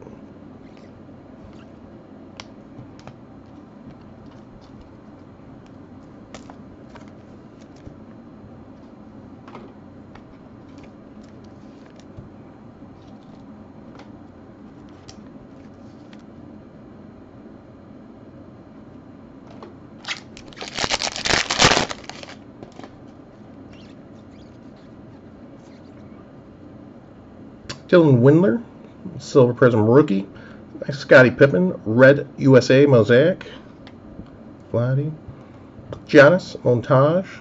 Dylan Windler, Silver Prism rookie. Scottie Pippen, red USA mosaic. Vladdy. Giannis Montage.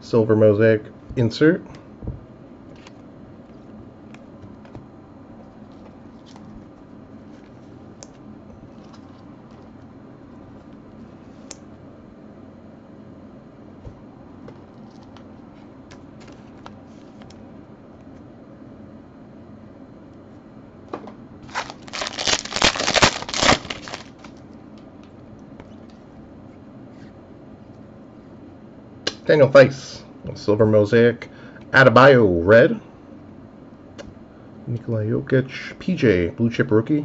silver mosaic insert. Daniel Theis, silver mosaic. Adebayo, red. Nikola Jokic, PJ, blue chip rookie.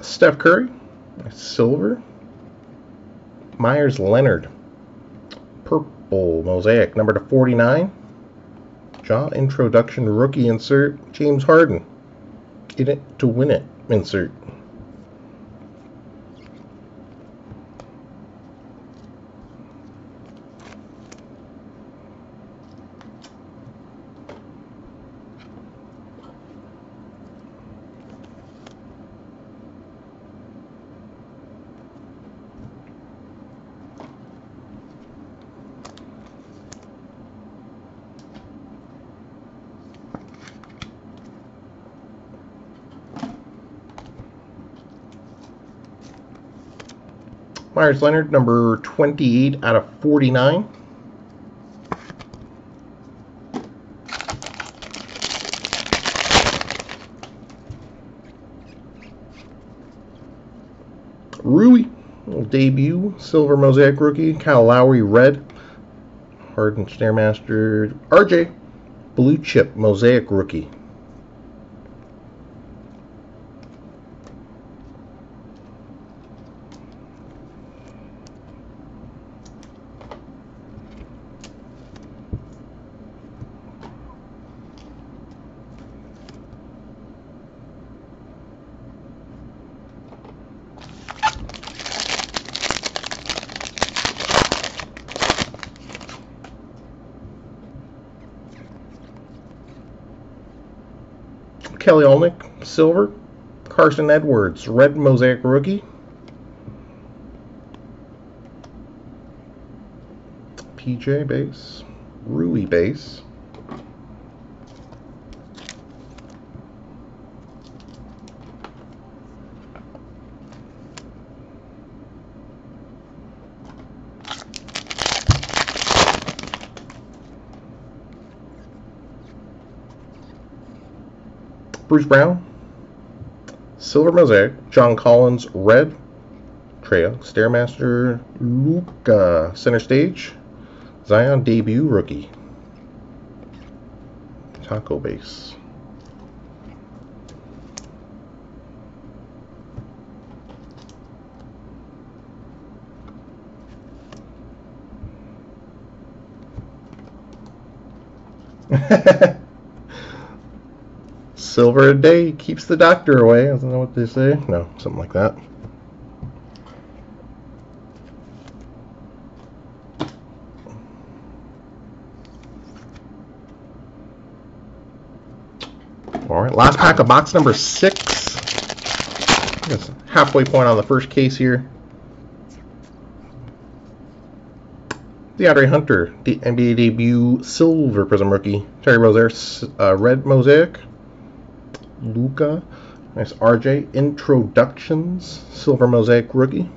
Steph Curry, silver. Meyers Leonard, purple mosaic, number to 49. Ja introduction rookie insert. James Harden, in it to win it insert. Meyers Leonard, number 28 out of 49. Rui, debut, silver mosaic rookie. Kyle Lowry, red. Harden Stairmaster. RJ, blue chip mosaic rookie. Kelly Olynyk, silver. Carson Edwards, red mosaic rookie. PJ base. Rui base. Bruce Brown, Silver Mosaic, John Collins, Red, Trail, Stairmaster, Luka, Center Stage, Zion debut rookie, Tacko Base. [LAUGHS] Silver a day keeps the doctor away. Isn't that what they say? No, something like that. All right, last pack of box number six. That's halfway point on the first case here. DeAndre Hunter, the NBA debut silver prism rookie. Terry Rozier, uh, red mosaic. Luka, nice RJ introductions, silver mosaic rookie.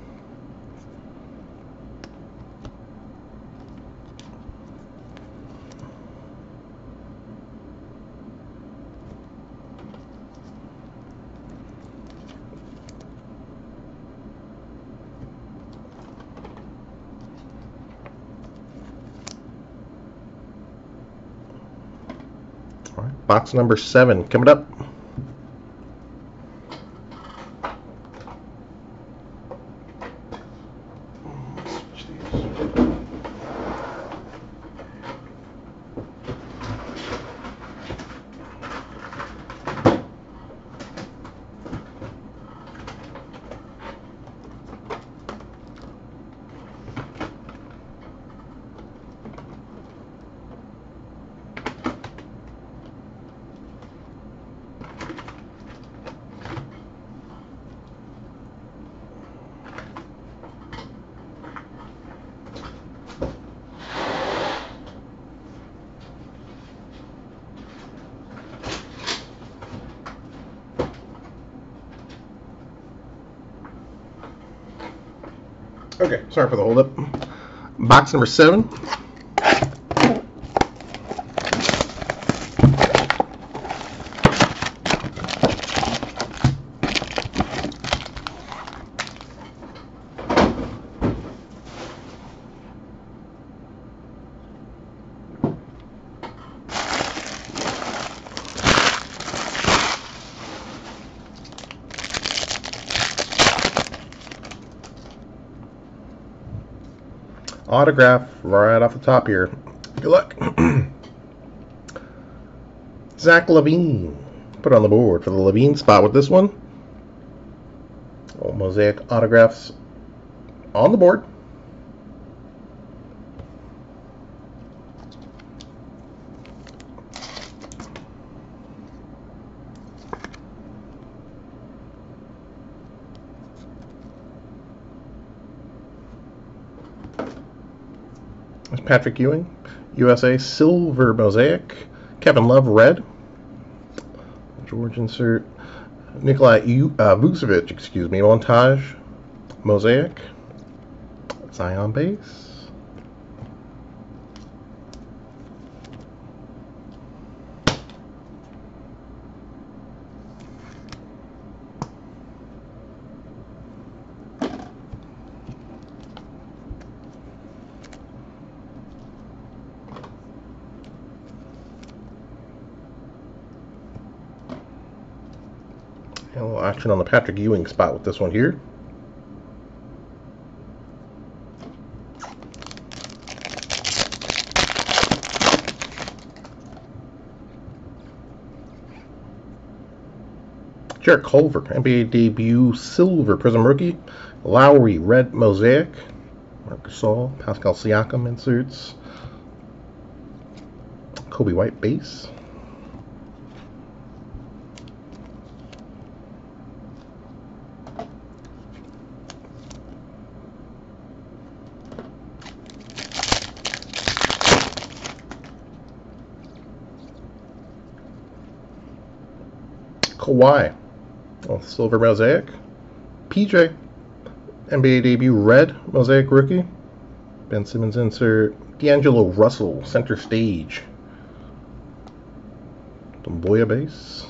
Box number seven coming up. Okay, sorry for the hold up. Box number seven. Autograph right off the top here. Good luck. [CLEARS THROAT] Zach LaVine. Put on the board for the LaVine spot with this one. Oh, mosaic autographs on the board. Patrick Ewing, USA Silver Mosaic, Kevin Love Red, George insert, Nikolai uh, Vucevic, excuse me, Montage Mosaic, Zion Base, a little on the Patrick Ewing spot with this one here. Jarrett Culver, NBA debut silver prism rookie. Lowry, red mosaic. Marc Gasol, Pascal Siakam inserts. Coby White base. Kawhi. Oh, silver mosaic. PJ. NBA debut red mosaic rookie. Ben Simmons insert. D'Angelo Russell, center stage. Domboya base.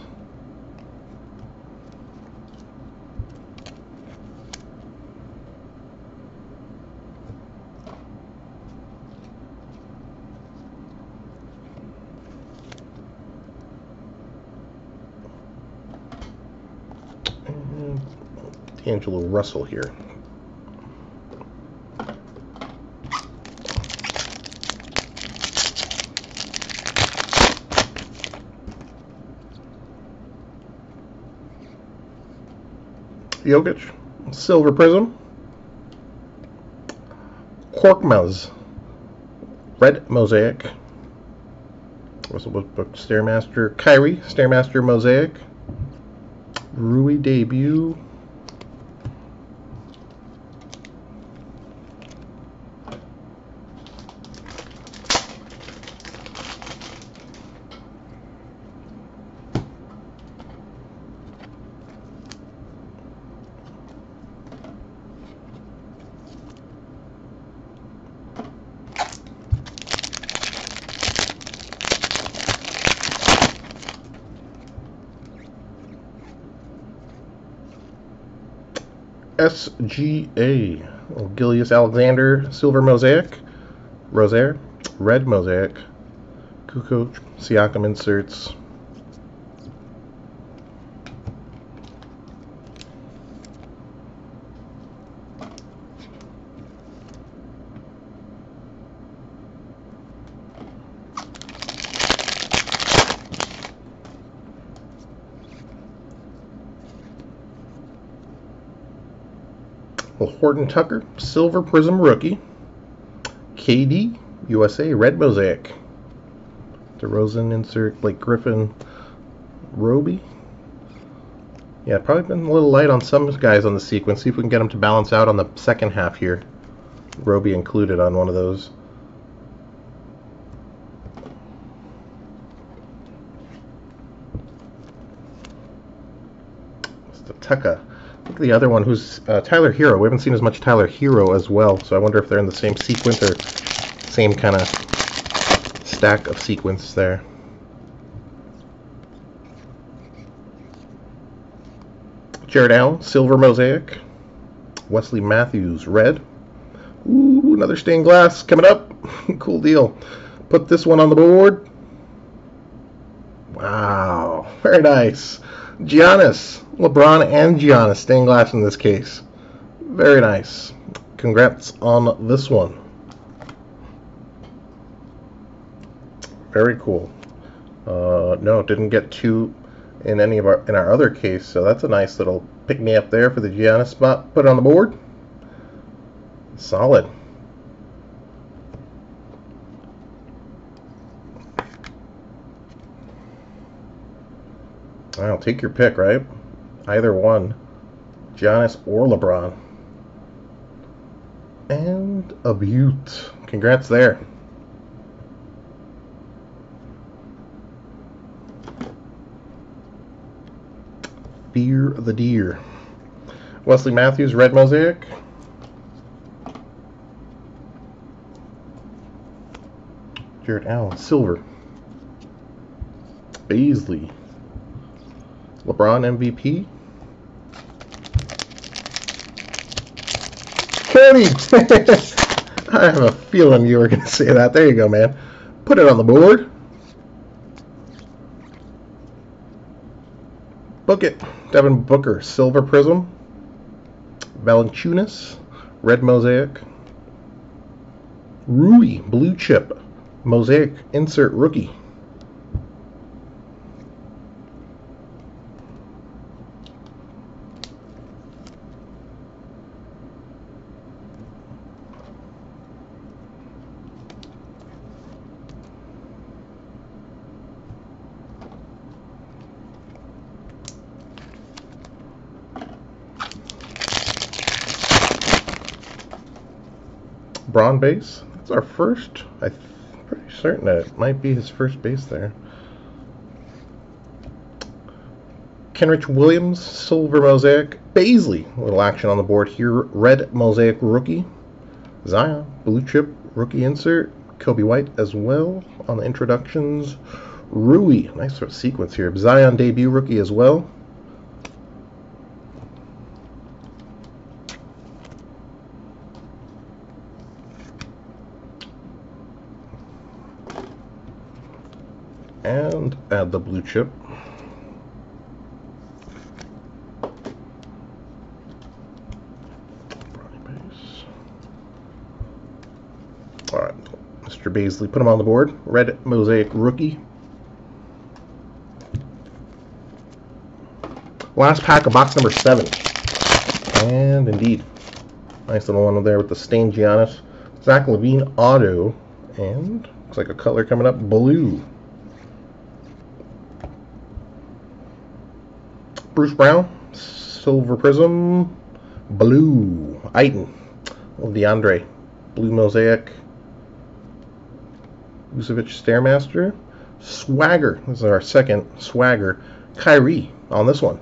D'Angelo Russell here. Jokic, Silver Prism, Korkmaz, Red Mosaic, Russell Book Stairmaster, Kyrie, Stairmaster Mosaic, Rui Debut, SGA. Gilgeous-Alexander, Silver Mosaic. Rozier, Red Mosaic. Kukoc, Siakam inserts. Well, Horton Tucker, Silver Prism Rookie. KD, USA, Red Mosaic. DeRozan insert, Blake Griffin, Roby. Yeah, probably been a little light on some guys on the sequence. See if we can get them to balance out on the second half here. Roby included on one of those. Mr. Tucker. The other one, who's uh, Tyler Herro. We haven't seen as much Tyler Herro as well, so I wonder if they're in the same sequence or same kind of stack of sequence there. Jarrett Allen, Silver Mosaic. Wesley Matthews, Red. Ooh, another stained glass coming up. [LAUGHS] cool deal. Put this one on the board. Wow, very nice. Giannis, LeBron and Giannis, stained glass in this case. Very nice. Congrats on this one. Very cool. Uh, no, didn't get two in any of our in our other case, so that's a nice little pick me up there for the Giannis spot. Put it on the board. Solid. I'll take your pick, right? Either one. Giannis or LeBron. And a butte. Congrats there. Fear of the Deer. Wesley Matthews, Red Mosaic. Jarrett Allen, Silver. Bazley. LeBron MVP. [LAUGHS] I have a feeling you were going to say that. There you go, man. Put it on the board. Book it. Devin Booker, Silver Prism. Valanciunas, Red Mosaic. Rui, Blue Chip, Mosaic Insert Rookie. Braun base. That's our first. I'm pretty certain that it might be his first base there. Kenrich Williams, Silver Mosaic. Bazley, little action on the board here. Red Mosaic Rookie. Zion, Blue Chip Rookie Insert. Coby White as well on the introductions. Rui, nice sort of sequence here. Zion debut rookie as well. and add the blue chip. All right, Mr. Bazley, put him on the board. Red Mosaic Rookie. Last pack of box number seven. And indeed, nice little one there with the stained Giannis. Zach LaVine Auto. And looks like a color coming up, blue. Bruce Brown, Silver Prism, Blue, Ayton, DeAndre, Blue Mosaic, Vucevic Stairmaster, Swagger, this is our second Swagger, Kyrie on this one.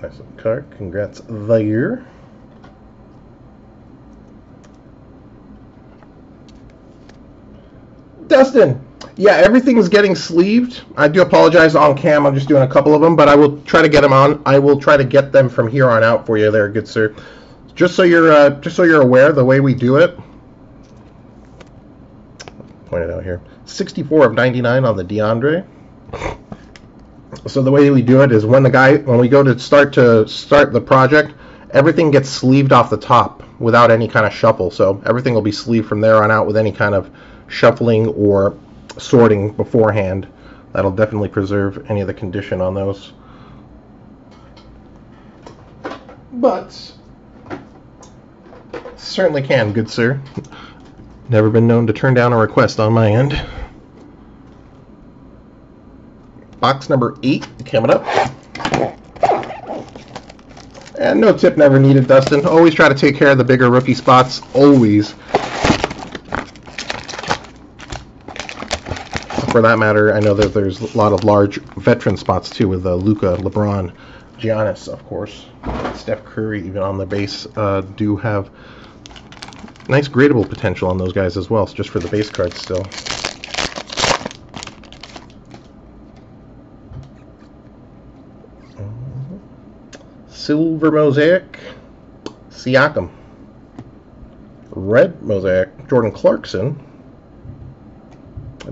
Nice card, congrats there. Dustin, yeah, everything is getting sleeved. I do apologize on cam. I'm just doing a couple of them, but I will try to get them on. I will try to get them from here on out for you, there, good sir. Just so you're uh, just so you're aware, the way we do it. Point it out here. 64 of 99 on the DeAndre. So the way we do it is when the guy when we go to start to start the project, everything gets sleeved off the top without any kind of shuffle. So everything will be sleeved from there on out with any kind of shuffling or sorting beforehand. That'll definitely preserve any of the condition on those. But certainly can, good sir. Never been known to turn down a request on my end. Box number eight coming up. And no tip never needed, Dustin. Always try to take care of the bigger rookie spots. Always. For that matter, I know that there's a lot of large veteran spots too with uh, Luka, LeBron, Giannis, of course, Steph Curry, even on the base, uh, do have nice gradable potential on those guys as well, just for the base cards still. Silver Mosaic, Siakam. Red Mosaic, Jordan Clarkson.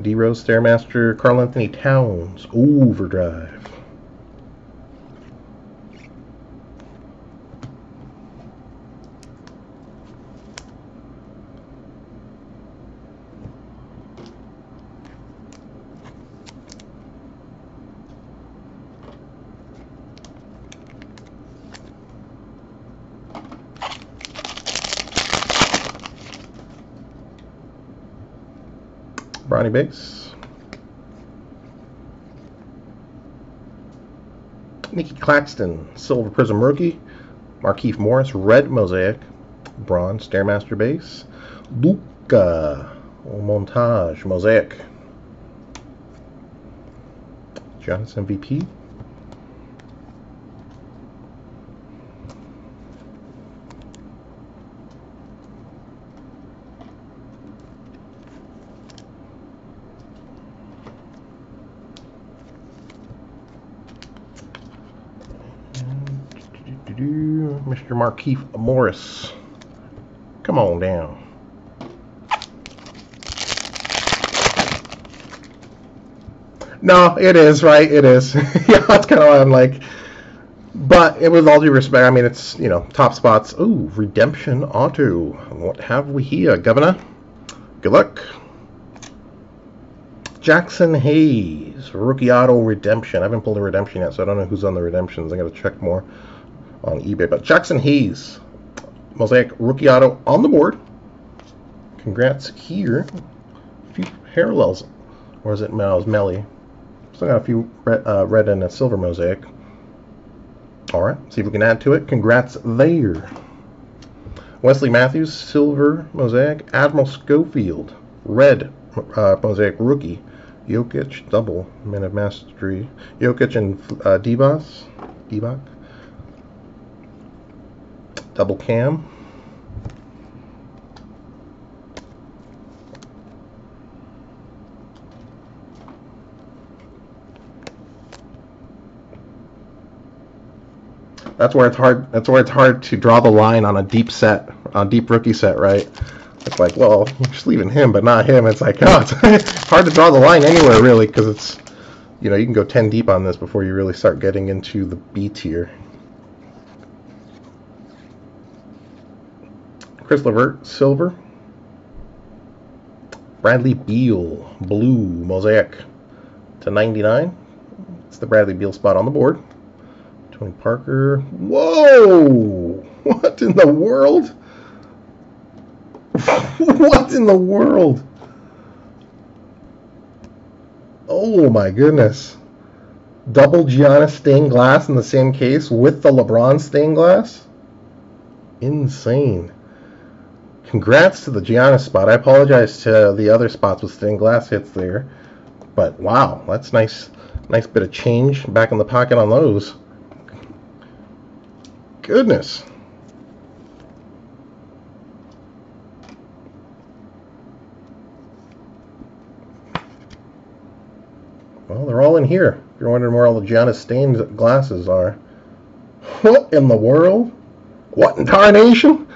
D Rose Stairmaster, Karl-Anthony Towns, Overdrive. Bronny Base. Nicky Claxton, Silver Prism Rookie. Markieff Morris, Red Mosaic. Bronze Stairmaster Base. Luka Montage Mosaic. Giannis MVP. Mr. Markieff Morris. Come on down. No, it is, right? It is. [LAUGHS] yeah, that's kind of why I'm like. But it with all due respect, I mean, it's, you know, top spots. Ooh, Redemption Auto. What have we here, Governor? Good luck. Jaxson Hayes, Rookie Auto Redemption. I haven't pulled a redemption yet, so I don't know who's on the redemptions. I got to check more on eBay. But Jaxson Hayes, Mosaic Rookie Auto on the board. Congrats here. A few parallels. Or is it Miles Melli? Still got a few red, uh, red and a silver Mosaic. Alright, see if we can add to it. Congrats there. Wesley Matthews, silver Mosaic. Admiral Schofield, red uh, Mosaic Rookie. Jokic, double, Man of Mastery. Jokic and uh. Divac. Double cam. That's where it's hard. That's where it's hard to draw the line on a deep set, on deep rookie set, right? It's like, well, you're just leaving him, but not him. It's like, [LAUGHS] oh, it's [LAUGHS] hard to draw the line anywhere really, because it's, you know, you can go 10 deep on this before you really start getting into the B tier. Caris LeVert, silver. Bradley Beal, blue, mosaic to 99. It's the Bradley Beal spot on the board. Tony Parker. Whoa! [LAUGHS] What in the world? [LAUGHS] what in the world? Oh my goodness. Double Giannis stained glass in the same case with the LeBron stained glass? Insane. Congrats to the Giannis spot. I apologize to the other spots with stained glass hits there. But wow, that's nice nice bit of change back in the pocket on those. Goodness. Well, they're all in here. If you're wondering where all the Giannis stained glasses are. What [LAUGHS] in the world? What in tarnation?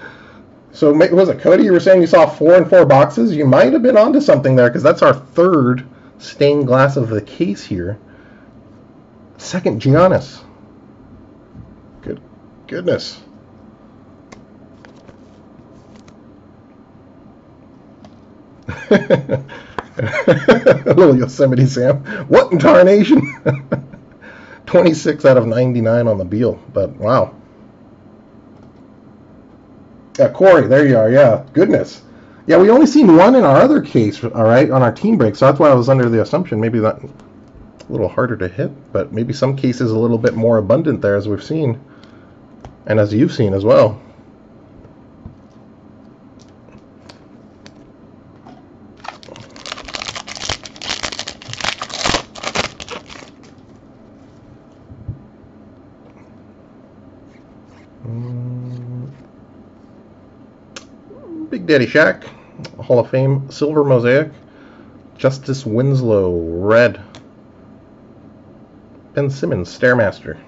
So was it Cody? You were saying you saw four and four boxes. You might have been onto something there because that's our third stained glass of the case here. Second Giannis. Good goodness. A [LAUGHS] little Yosemite Sam. What in tarnation? [LAUGHS] 26 out of 99 on the Beal, but wow. Yeah, Corey, there you are. Yeah, goodness. Yeah, we only seen one in our other case, all right, on our team break. So that's why I was under the assumption maybe that a little harder to hit, but maybe some cases a little bit more abundant there as we've seen, and as you've seen as well. Daddy Shack, Hall of Fame silver mosaic. Justice Winslow, red. Ben Simmons, Stairmaster.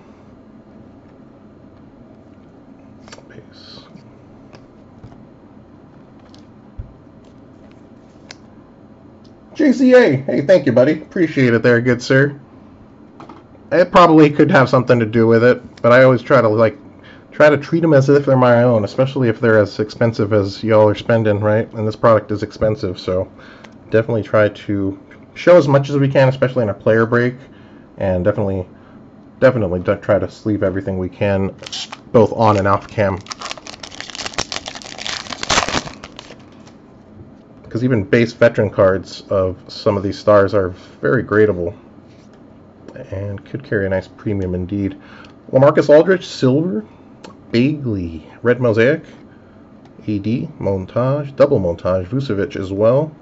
Base. JCA, hey, thank you, buddy. Appreciate it there, good sir. It probably could have something to do with it, but I always try to like try to treat them as if they're my own, especially if they're as expensive as y'all are spending, right? And this product is expensive, so definitely try to show as much as we can, especially in a player break, and definitely, definitely try to sleeve everything we can, both on and off cam. Because even base veteran cards of some of these stars are very gradable and could carry a nice premium indeed. Lamarcus Aldridge, silver. Bagley, red mosaic. AD, montage, double montage. Vucevic as well.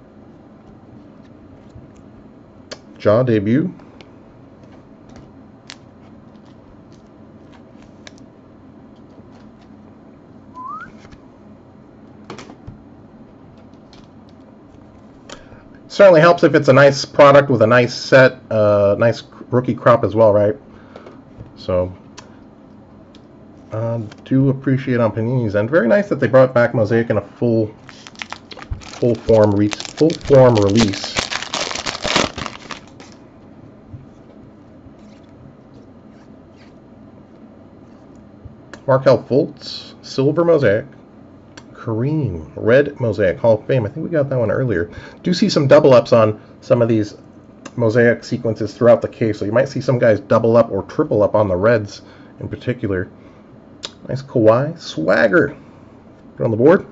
Ja debut. Certainly helps if it's a nice product with a nice set, uh, nice rookie crop as well, right? So, uh, do appreciate on Panini's end. Very nice that they brought back Mosaic in a full, full form, re full form release. Markelle Fultz, Silver Mosaic. Kareem, Red Mosaic, Hall of Fame. I think we got that one earlier. Do see some double ups on some of these mosaic sequences throughout the case, so you might see some guys double up or triple up on the Reds in particular. Nice Kawhi swagger. Put on the board.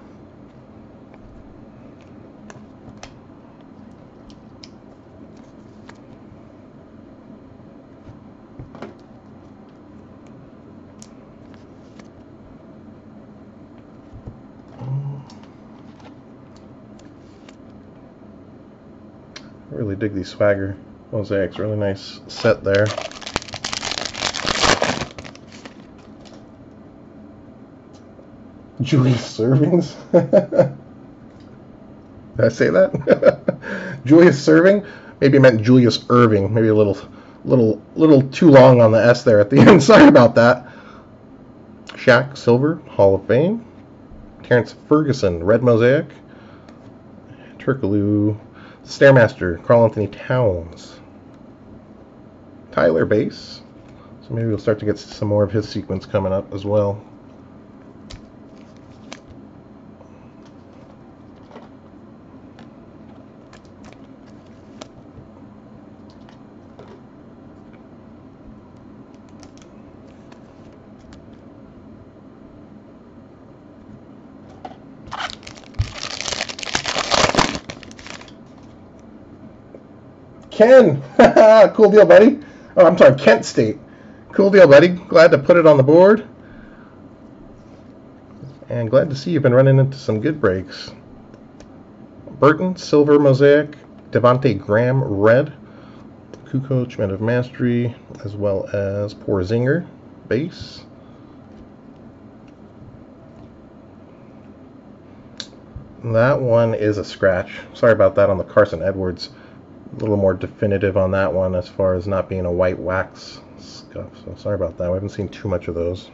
really dig these swagger mosaics. Really nice set there. Julius [LAUGHS] Servings? Did I say that? [LAUGHS] Julius Serving? Maybe I meant Julius Erving. Maybe a little, little, little too long on the S there at the [LAUGHS] end. Sorry about that. Shaq Silver, Hall of Fame. Terrence Ferguson, Red Mosaic. Turkoglu, Stairmaster, Karl-Anthony Towns. Tyler Bass. So maybe we'll start to get some more of his sequence coming up as well. Ken, [LAUGHS] cool deal, buddy. Oh, I'm sorry, Kent State. Cool deal, buddy. Glad to put it on the board. And glad to see you've been running into some good breaks. Burton, Silver Mosaic, Devonte Graham, Red, Kukoc, Man of Mastery, as well as Porzinger, Base. That one is a scratch. Sorry about that on the Carson Edwards a little more definitive on that one as far as not being a white wax scuff. So sorry about that. We haven't seen too much of those.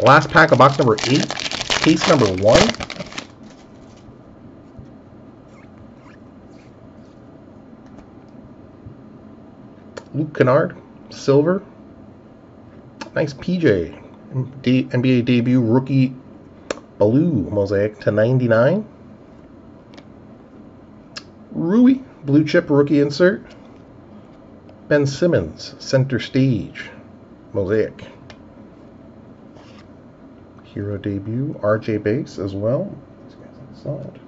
Last pack of box number eight, case number one. Luke Kennard, silver. Nice PJ. NBA debut rookie blue mosaic to 99. Rui, blue chip rookie insert. Ben Simmons, center stage, mosaic. Herro debut, RJ base as well. Guys outside.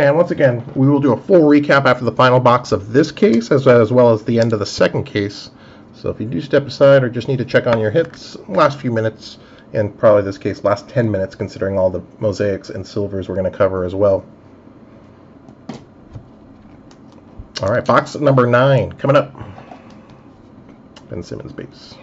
And once again, we will do a full recap after the final box of this case, as, as well as the end of the second case. So if you do step aside or just need to check on your hits, last few minutes, and probably this case last 10 minutes considering all the mosaics and silvers we're going to cover as well. All right, box number nine coming up. Ben Simmons base.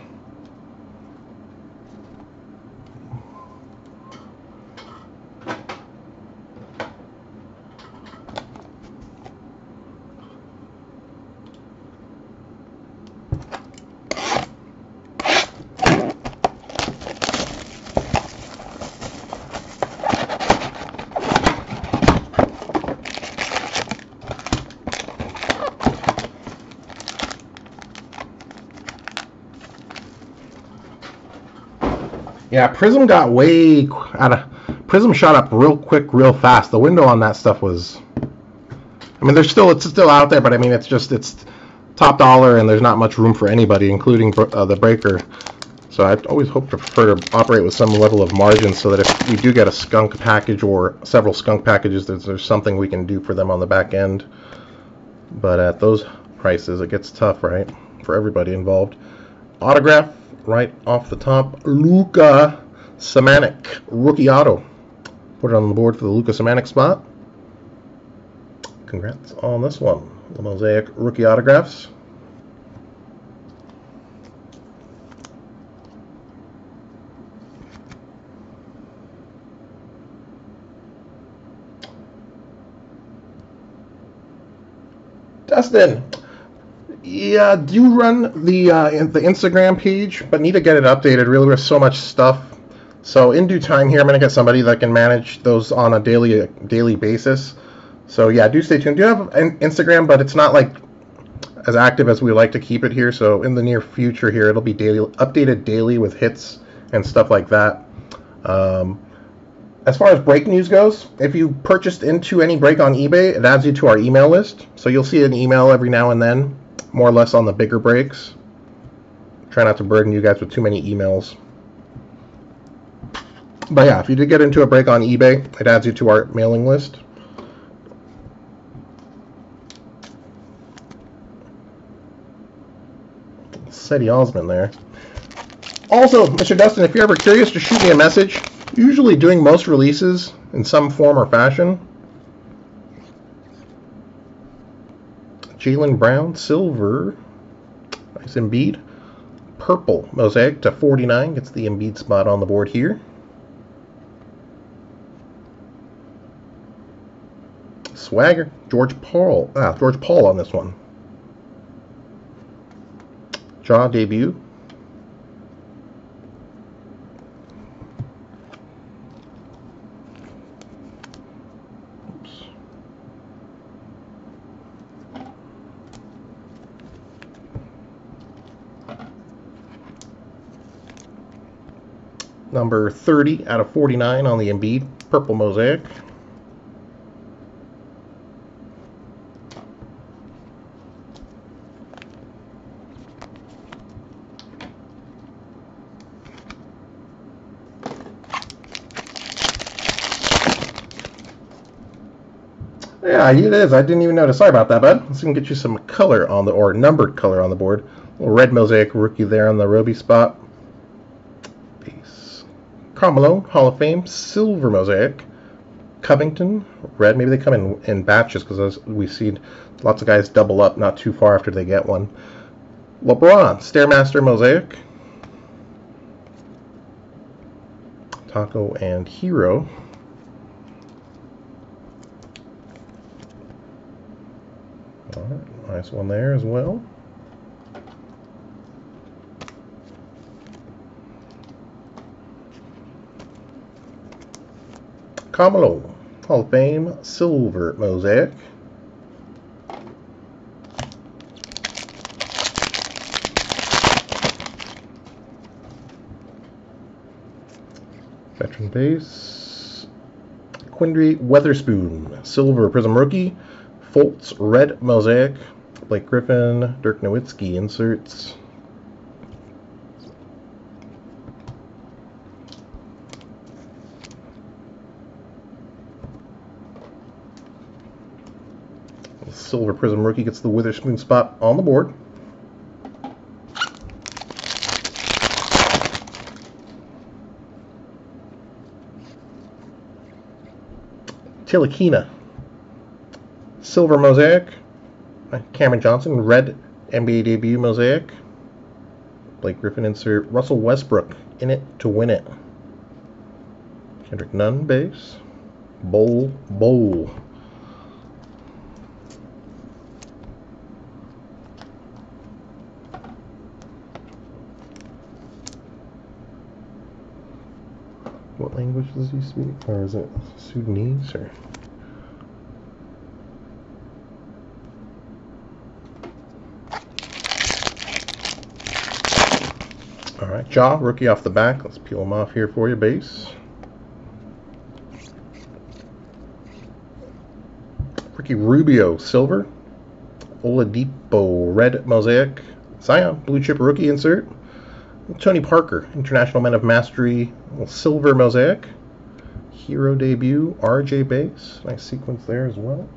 Prism got way out of Prism shot up real quick, real fast. The window on that stuff was. I mean, there's still it's still out there, but I mean, it's just it's top dollar, and there's not much room for anybody, including uh, the breaker. So I always hope to prefer to operate with some level of margin, so that if we do get a skunk package or several skunk packages, there's, there's something we can do for them on the back end. But at those prices, it gets tough, right, for everybody involved. Autograph right off the top, Luka Samanic, rookie auto. Put it on the board for the Luka Samanic spot. Congrats on this one. The Mosaic rookie autographs. Dustin, yeah, do you run the uh, the Instagram page, but need to get it updated. Really, there's so much stuff. So in due time here, I'm gonna get somebody that can manage those on a daily daily basis. So yeah, do stay tuned. Do have an Instagram, but it's not like as active as we like to keep it here. So in the near future here, it'll be daily updated daily with hits and stuff like that. Um, as far as break news goes, if you purchased into any break on eBay, it adds you to our email list. So you'll see an email every now and then more or less on the bigger breaks. Try not to burden you guys with too many emails. But yeah, if you did get into a break on eBay, it adds you to our mailing list. Cedi Osman there. Also, Mr. Dustin, if you're ever curious, just shoot me a message. Usually doing most releases in some form or fashion. Jaylen Brown, silver. Nice Embiid. Purple mosaic to 49. Gets the Embiid spot on the board here. Swagger. George Paul. Ah, George Paul on this one. Ja debut. number 30 out of 49 on the Embiid Purple Mosaic. Yeah, it is. I didn't even notice. Sorry about that, bud. Let's see get you some color on the, or numbered color on the board. red mosaic rookie there on the Roby spot. Peace. Carmelo, Hall of Fame, silver mosaic. Covington, red. Maybe they come in, in batches because we've seen lots of guys double up not too far after they get one. LeBron, Stairmaster mosaic. Tacko and Herro. All right, nice one there as well. Carmelo, Hall of Fame, Silver Mosaic. Veteran base. Quinndary Weatherspoon, Silver Prism Rookie. Fultz Red Mosaic. Blake Griffin, Dirk Nowitzki inserts. Silver Prism rookie gets the Weatherspoon spot on the board. Tilakina. Silver Mosaic, uh, Cameron Johnson. Red NBA debut Mosaic. Blake Griffin insert. Russell Westbrook in it to win it. Kendrick Nunn base. Bol Bol. What language does he speak? Or is it Sudanese or? Right, Ja, rookie off the back. Let's peel him off here for you, base. Ricky Rubio, silver. Oladipo, red mosaic. Zion, blue chip rookie insert. Tony Parker, International Men of Mastery, silver mosaic. Herro debut, RJ base. Nice sequence there as well.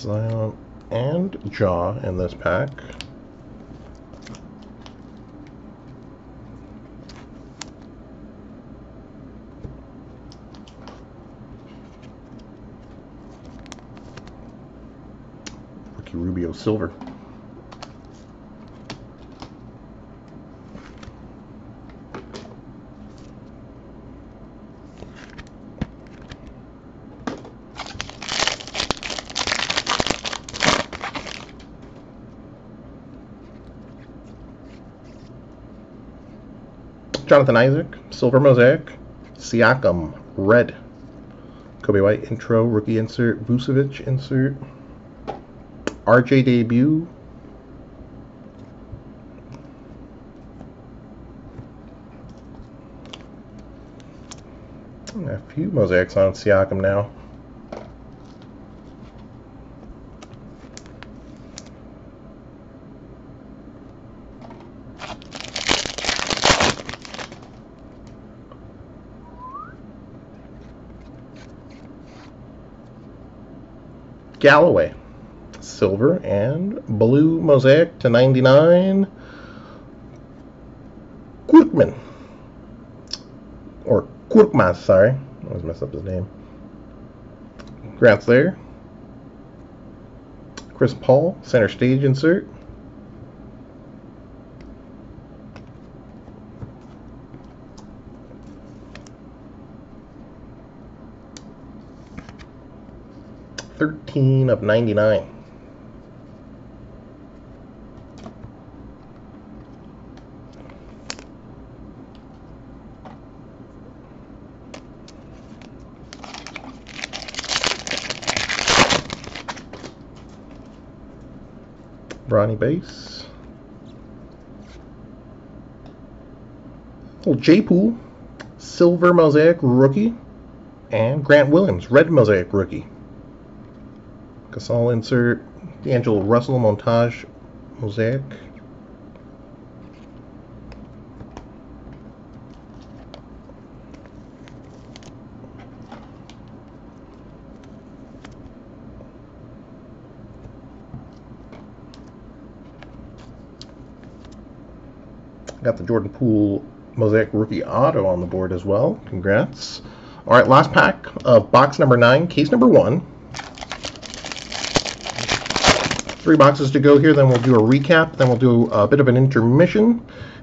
Zion and Ja in this pack. Ricky Rubio silver. Jonathan Isaac, Silver Mosaic, Siakam, Red, Coby White intro, rookie insert, Vucevic insert, RJ debut, a few mosaics on Siakam now. Galloway, silver and blue mosaic to 99. Quirkman, or Quirkmas, sorry, I always mess up his name. Grant's there. Chris Paul, center stage insert. Thirteen of ninety-nine. Bronny base. Old oh, J Poole, silver mosaic rookie, and Grant Williams, red mosaic rookie. Gasol insert, D'Angelo Russell montage mosaic. Got the Jordan Poole Mosaic Rookie Auto on the board as well. Congrats. All right, last pack of box number nine, case number one. Three boxes to go here, then we'll do a recap, then we'll do a bit of an intermission,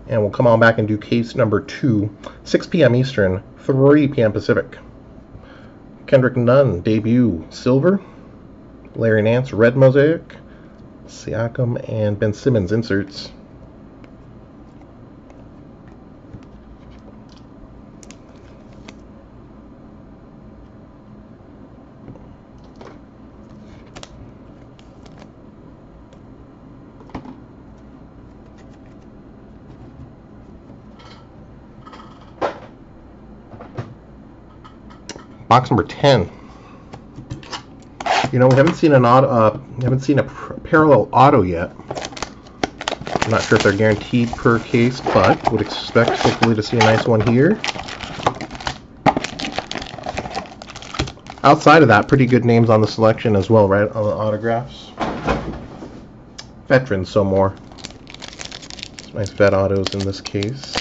and we'll come on back and do case number two, 6 p.m. Eastern, 3 p.m. Pacific. Kendrick Nunn, debut, silver. Larry Nance, red mosaic. Siakam and Ben Simmons inserts. Box number 10. You know, we haven't seen an auto, uh, haven't seen a parallel auto yet. I'm not sure if they're guaranteed per case, but would expect hopefully to see a nice one here. Outside of that, pretty good names on the selection as well, right, on the autographs. veterans so more. Nice vet autos in this case.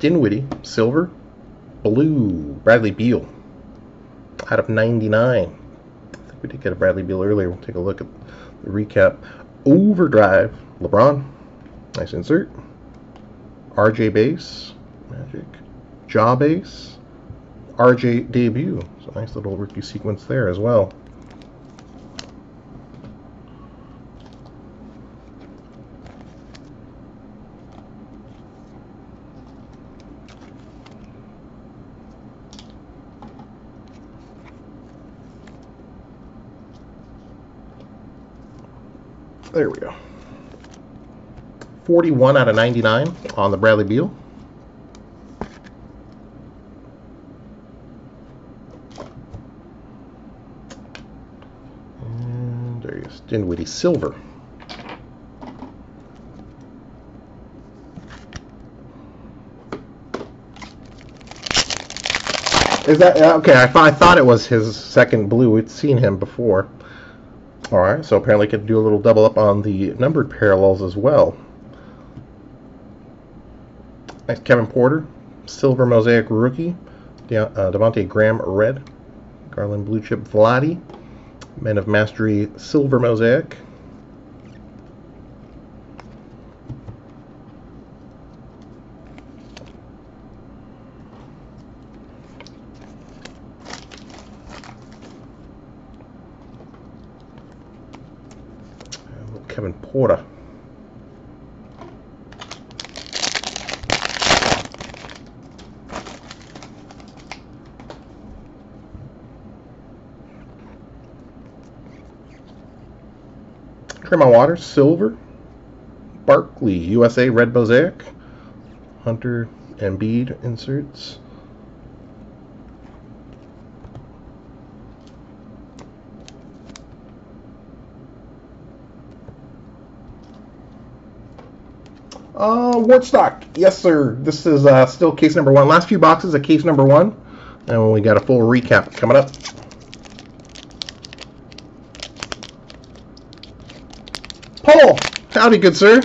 Dinwiddie, silver. Blue, Bradley Beal. Out of 99. I think we did get a Bradley Beal earlier. We'll take a look at the recap. Overdrive, LeBron. Nice insert. RJ base, Magic. Ja base, RJ debut. So nice little rookie sequence there as well. There we go. 41 out of 99 on the Bradley Beal. And there he is, Dinwiddie Silver. Is that uh, okay? I, I thought it was his second blue. We'd seen him before. All right, so apparently could do a little double up on the numbered parallels as well. Nice Kevin Porter, silver mosaic rookie. De- uh, Devonte Graham red. Garland blue chip Vladdy. Men of Mastery silver mosaic. Porter. Tremont Waters, silver. Barkley, USA, red mosaic. Hunter and bead inserts. Uh, Wartstock, yes sir. This is uh, still case number one. Last few boxes of case number one, and we got a full recap coming up. Paul, howdy, good sir.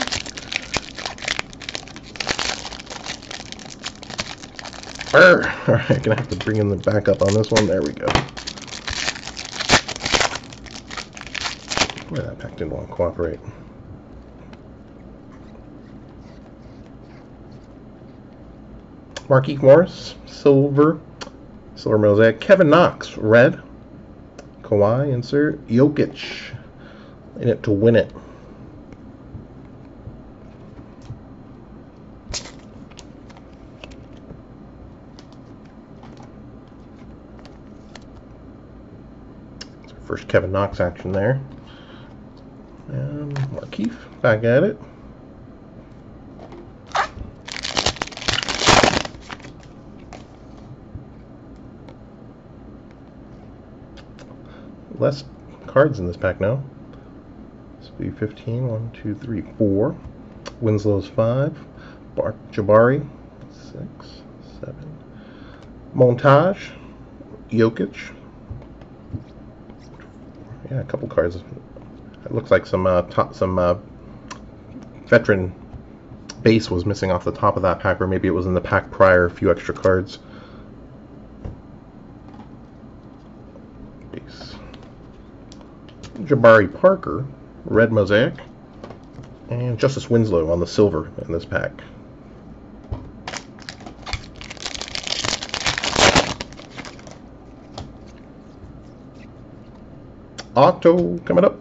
Brr. [LAUGHS] All right, gonna have to bring in the backup on this one. There we go. Boy, that pack didn't want to cooperate. Marquise Morris, silver, silver mosaic. Kevin Knox, red. Kawhi, insert. Jokic, in it to win it. First Kevin Knox action there. And Markieff back at it. Less cards in this pack now. This will be 15. 1, 2, 3, 4. Winslow's 5. Bar- Jabari, 6, 7. Montage. Jokic. Yeah, a couple cards. It looks like some uh, top, some uh, veteran base was missing off the top of that pack, or maybe it was in the pack prior. A few extra cards. Base. Jabari Parker, red mosaic, and Justice Winslow on the silver in this pack. Auto coming up.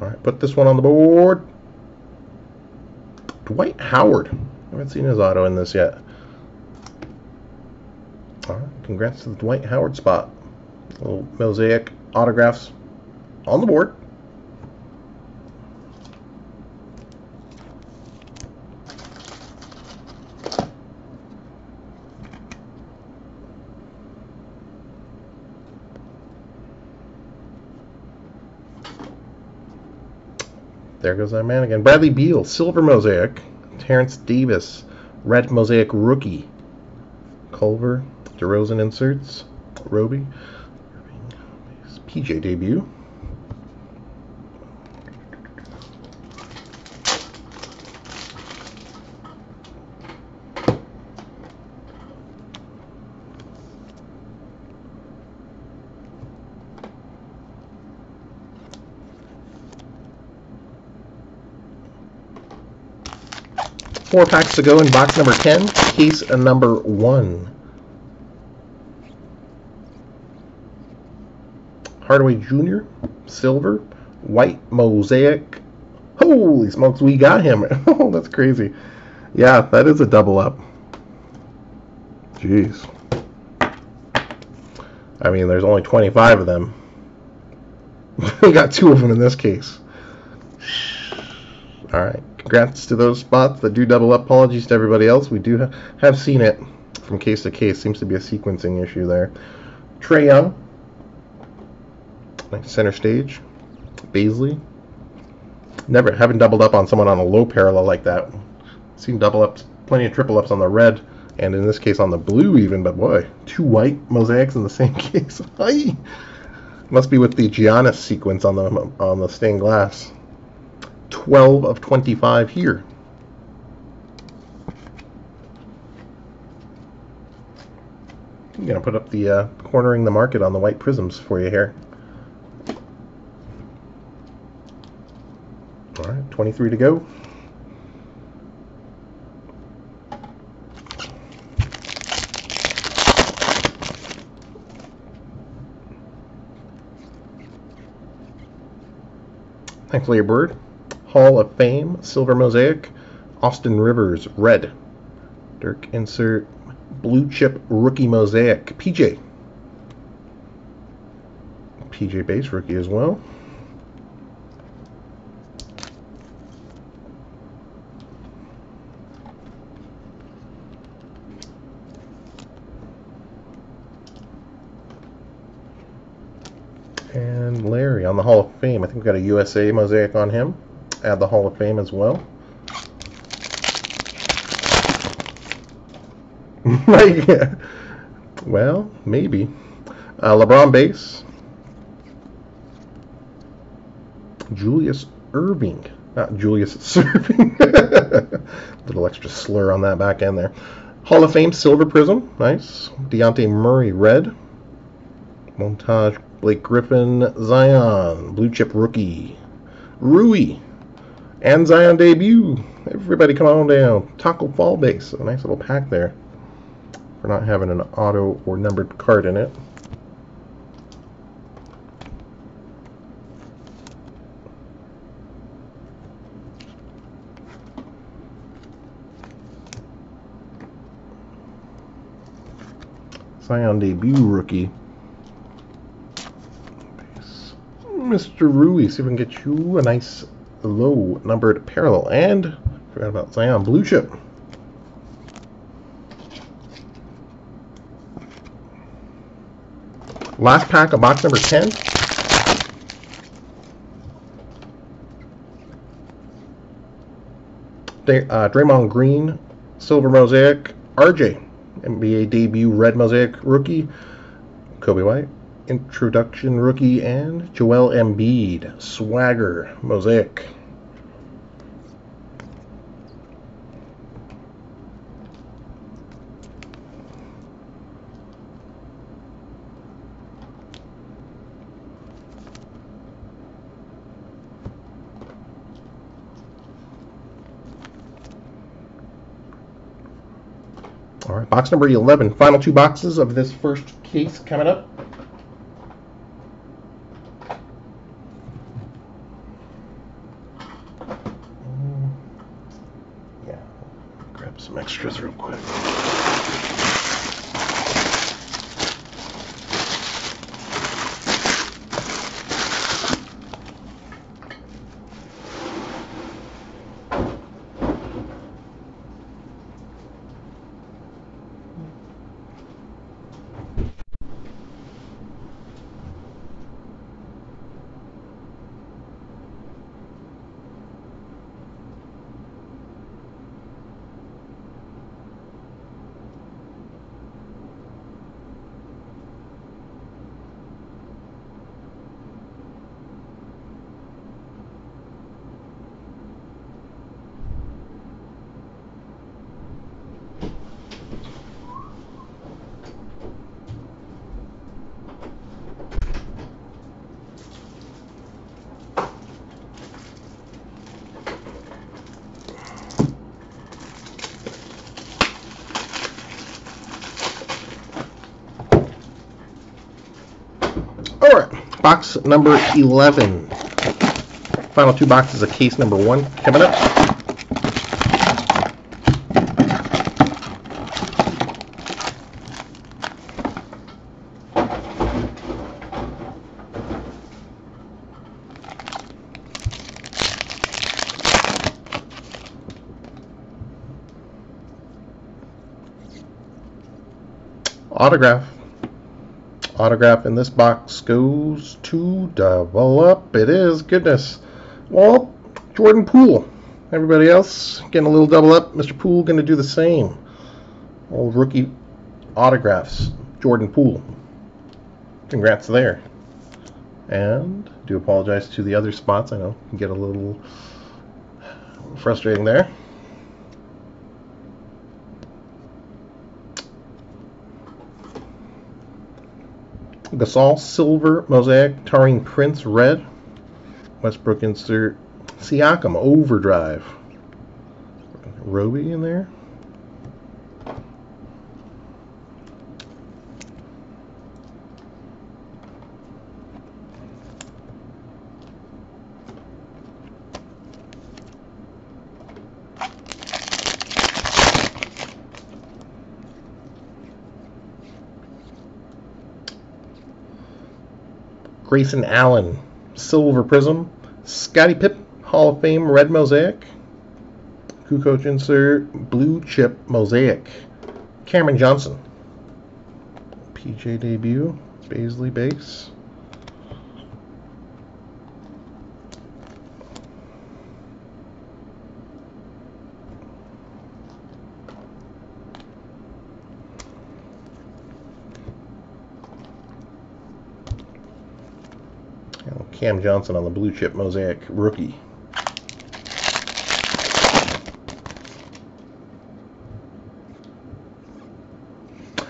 All right, put this one on the board. Dwight Howard. I haven't seen his auto in this yet. All right, congrats to the Dwight Howard spot. Little mosaic autographs on the board. There goes our man again. Bradley Beal, silver mosaic. Terrence Davis, red mosaic rookie. Culver, DeRozan inserts. Roby. PJ debut. Four packs to go in box number 10, case number 1. Hardaway Jr., silver, white mosaic. Holy smokes, we got him. [LAUGHS] oh, that's crazy. Yeah, that is a double up. Jeez. I mean, there's only 25 of them. [LAUGHS] we got two of them in this case. All right. Congrats to those spots that do double up. Apologies to everybody else. We do ha- have seen it from case to case. Seems to be a sequencing issue there. Trae Young. Center stage. Bazley. Never haven't doubled up on someone on a low parallel like that. Seen double ups, plenty of triple ups on the red, and in this case on the blue even. But boy, two white mosaics in the [LAUGHS] same case. Must be with the Giannis sequence on the on the stained glass. 12 of 25 here. I'm going to put up the uh, cornering the market on the white prisms for you here. All right, 23 to go. Thankfully, a bird. Hall of Fame, Silver Mosaic, Austin Rivers, Red, Dirk Insert, Blue Chip Rookie Mosaic, PJ. PJ Base Rookie as well. And Larry on the Hall of Fame. I think we've got a USA mosaic on him add the Hall of Fame as well. [LAUGHS] [LAUGHS] well, maybe. Uh, LeBron base. Julius Erving. Not Julius [LAUGHS] Serving. Little extra slur on that back end there. Hall of Fame Silver Prism. Nice. Dejounte Murray Red. Montage Blake Griffin Zion. Blue Chip Rookie. Rui and Zion debut. Everybody come on down. Tacko Fall base. A nice little pack there for not having an auto or numbered card in it. Zion debut rookie. Mr. Rui, see if we can get you a nice low numbered parallel. And forgot about Zion Blue Chip. Last pack of box number 10. Uh, Draymond Green, Silver Mosaic, RJ, NBA debut Red Mosaic rookie, Coby White, introduction rookie and Joel Embiid, Swagger, Mosaic. All right, box number 11. Final two boxes of this first case coming up. some extras real quick. Box number 11. Final two boxes of case number one coming up. Autograph. Autograph in this box goes to double up. It is. Goodness. Well, Jordan Poole. Everybody else getting a little double up. Mr. Poole going to do the same. Old rookie autographs. Jordan Poole. Congrats there. And do apologize to the other spots. I know can get a little frustrating there. Gasol Silver Mosaic Taurean Prince Red. Westbrook insert Siakam Overdrive. Roby in there Grayson Allen, Silver Prism, Scotty Pipp, Hall of Fame Red Mosaic, Kukoc insert, Blue Chip Mosaic, Cameron Johnson, PJ debut, Bazley base. Cam Johnson on the blue chip mosaic rookie.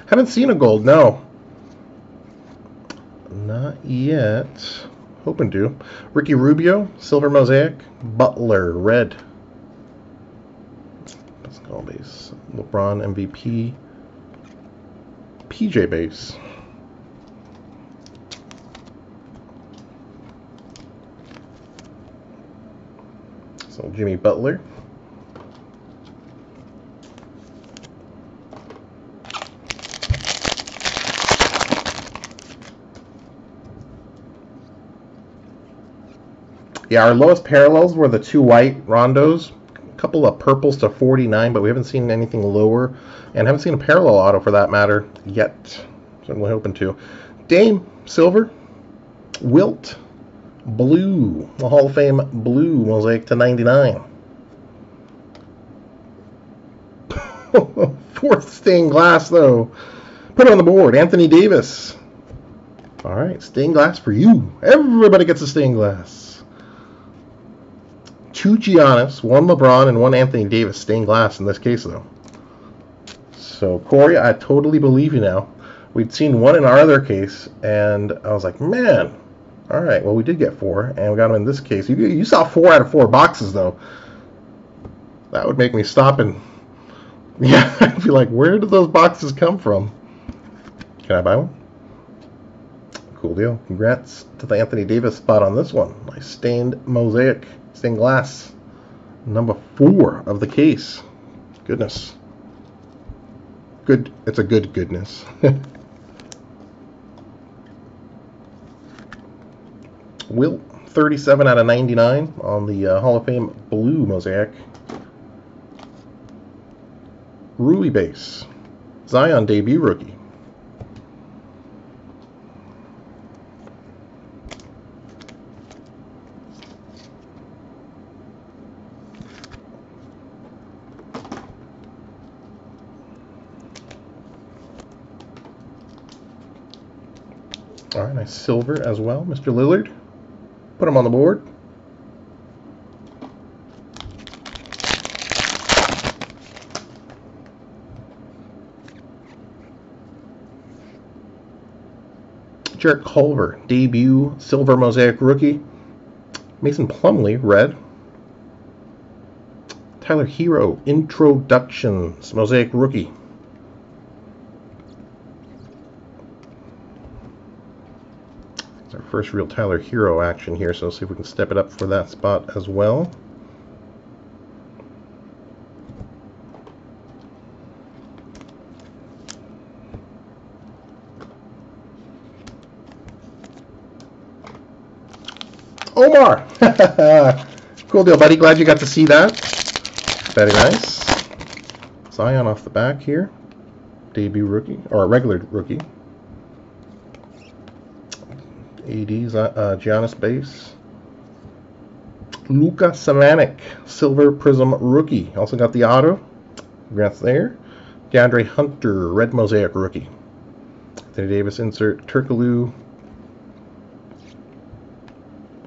Haven't seen a gold, no. Not yet. Hoping to. Ricky Rubio, silver mosaic. Butler, red. Basketball base. LeBron MVP. PJ base. So Jimmy Butler. Yeah, our lowest parallels were the two white rondos. A couple of purples to 49, but we haven't seen anything lower. And haven't seen a parallel auto for that matter yet. Certainly hoping to. Dame, silver. Wilt, blue, the Hall of Fame blue mosaic to 99. [LAUGHS] Fourth stained glass, though. Put it on the board. Anthony Davis. All right, stained glass for you. Everybody gets a stained glass. Two Giannis, one LeBron, and one Anthony Davis stained glass in this case, though. So, Corey, I totally believe you now. We'd seen one in our other case, and I was like, man, all right, well, we did get four, and we got them in this case. You, you saw four out of four boxes, though. That would make me stop and, [LAUGHS] yeah, I'd be like, where did those boxes come from? Can I buy one? Cool deal. Congrats to the Anthony Davis spot on this one. Nice stained mosaic, stained glass. Number four of the case. Goodness. Good. It's a good goodness. [LAUGHS] Wilt, 37 out of 99 on the uh, Hall of Fame blue mosaic. Rui base. Zion debut rookie. All right, nice silver as well, Mr. Lillard. Put them on the board. Jarrett Culver, debut silver mosaic rookie. Mason Plumlee, red. Tyler Herro, introductions, mosaic rookie. It's our first real Tyler Herro action here, so see if we can step it up for that spot as well. Omar! [LAUGHS] cool deal, buddy. Glad you got to see that. Very nice. Zion off the back here. Debut rookie, or a regular rookie. AD's uh, Giannis base. Luka Samanic, Silver Prism rookie. Also got the auto. Congrats there. DeAndre Hunter, Red Mosaic rookie. Anthony Davis insert.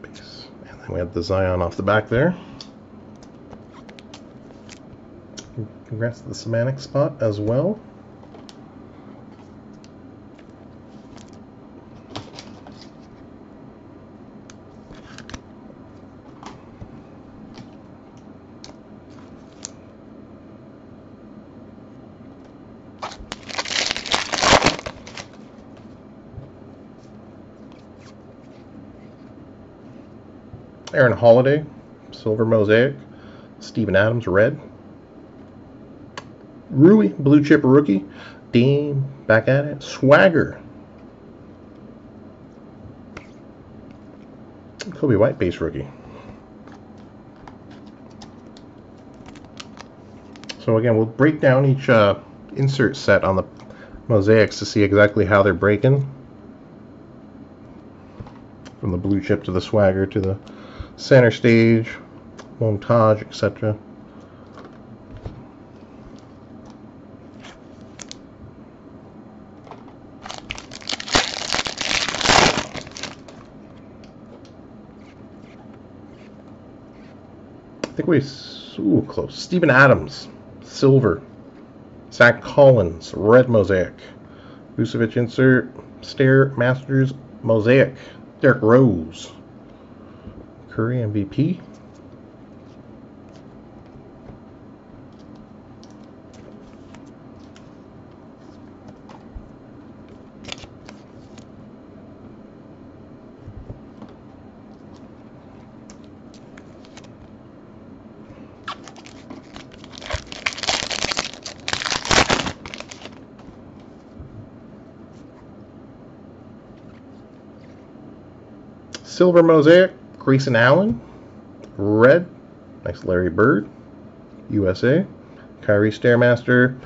Base. And then we have the Zion off the back there. Congrats to the Samanic spot as well. Aaron Holiday, Silver Mosaic. Steven Adams, Red. Rui, Blue Chip Rookie. Dean, back at it. Swagger. Coby White, Base Rookie. So again, we'll break down each uh, insert set on the mosaics to see exactly how they're breaking. From the blue chip to the swagger to the center stage, montage, etc. I think we ooh, close. Stephen Adams, silver. Zach Collins, red mosaic. Vucevic insert, Stair Masters mosaic. Derrick Rose, Curry MVP. Silver Mosaic, Grayson Allen. Red, nice Larry Bird. USA. Kyrie Stairmaster.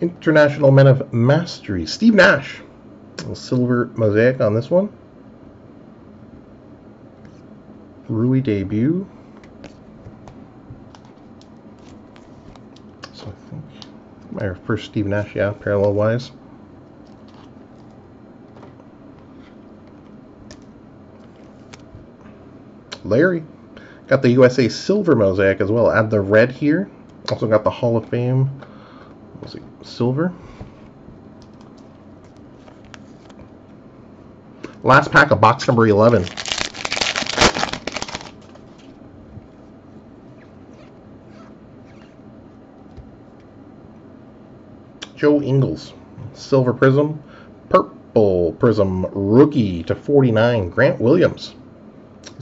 International Men of Mastery. Steve Nash. Silver Mosaic on this one. Rui debut. So I think my first Steve Nash, yeah, parallel wise. Larry. Got the USA Silver Mosaic as well. Add the red here. Also got the Hall of Fame see, silver. Last pack of box number 11. Joe Ingles, Silver Prism, Purple Prism, Rookie to 49, Grant Williams.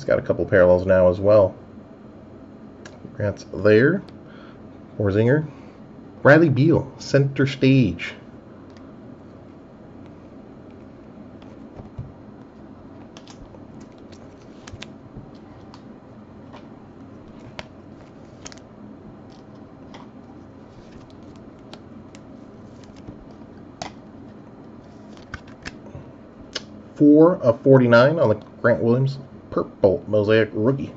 Got a couple parallels now as well. Grant's there. Warzinger. Bradley Beal, center stage. Four of 49 on the Grant Williams purple mosaic rookie.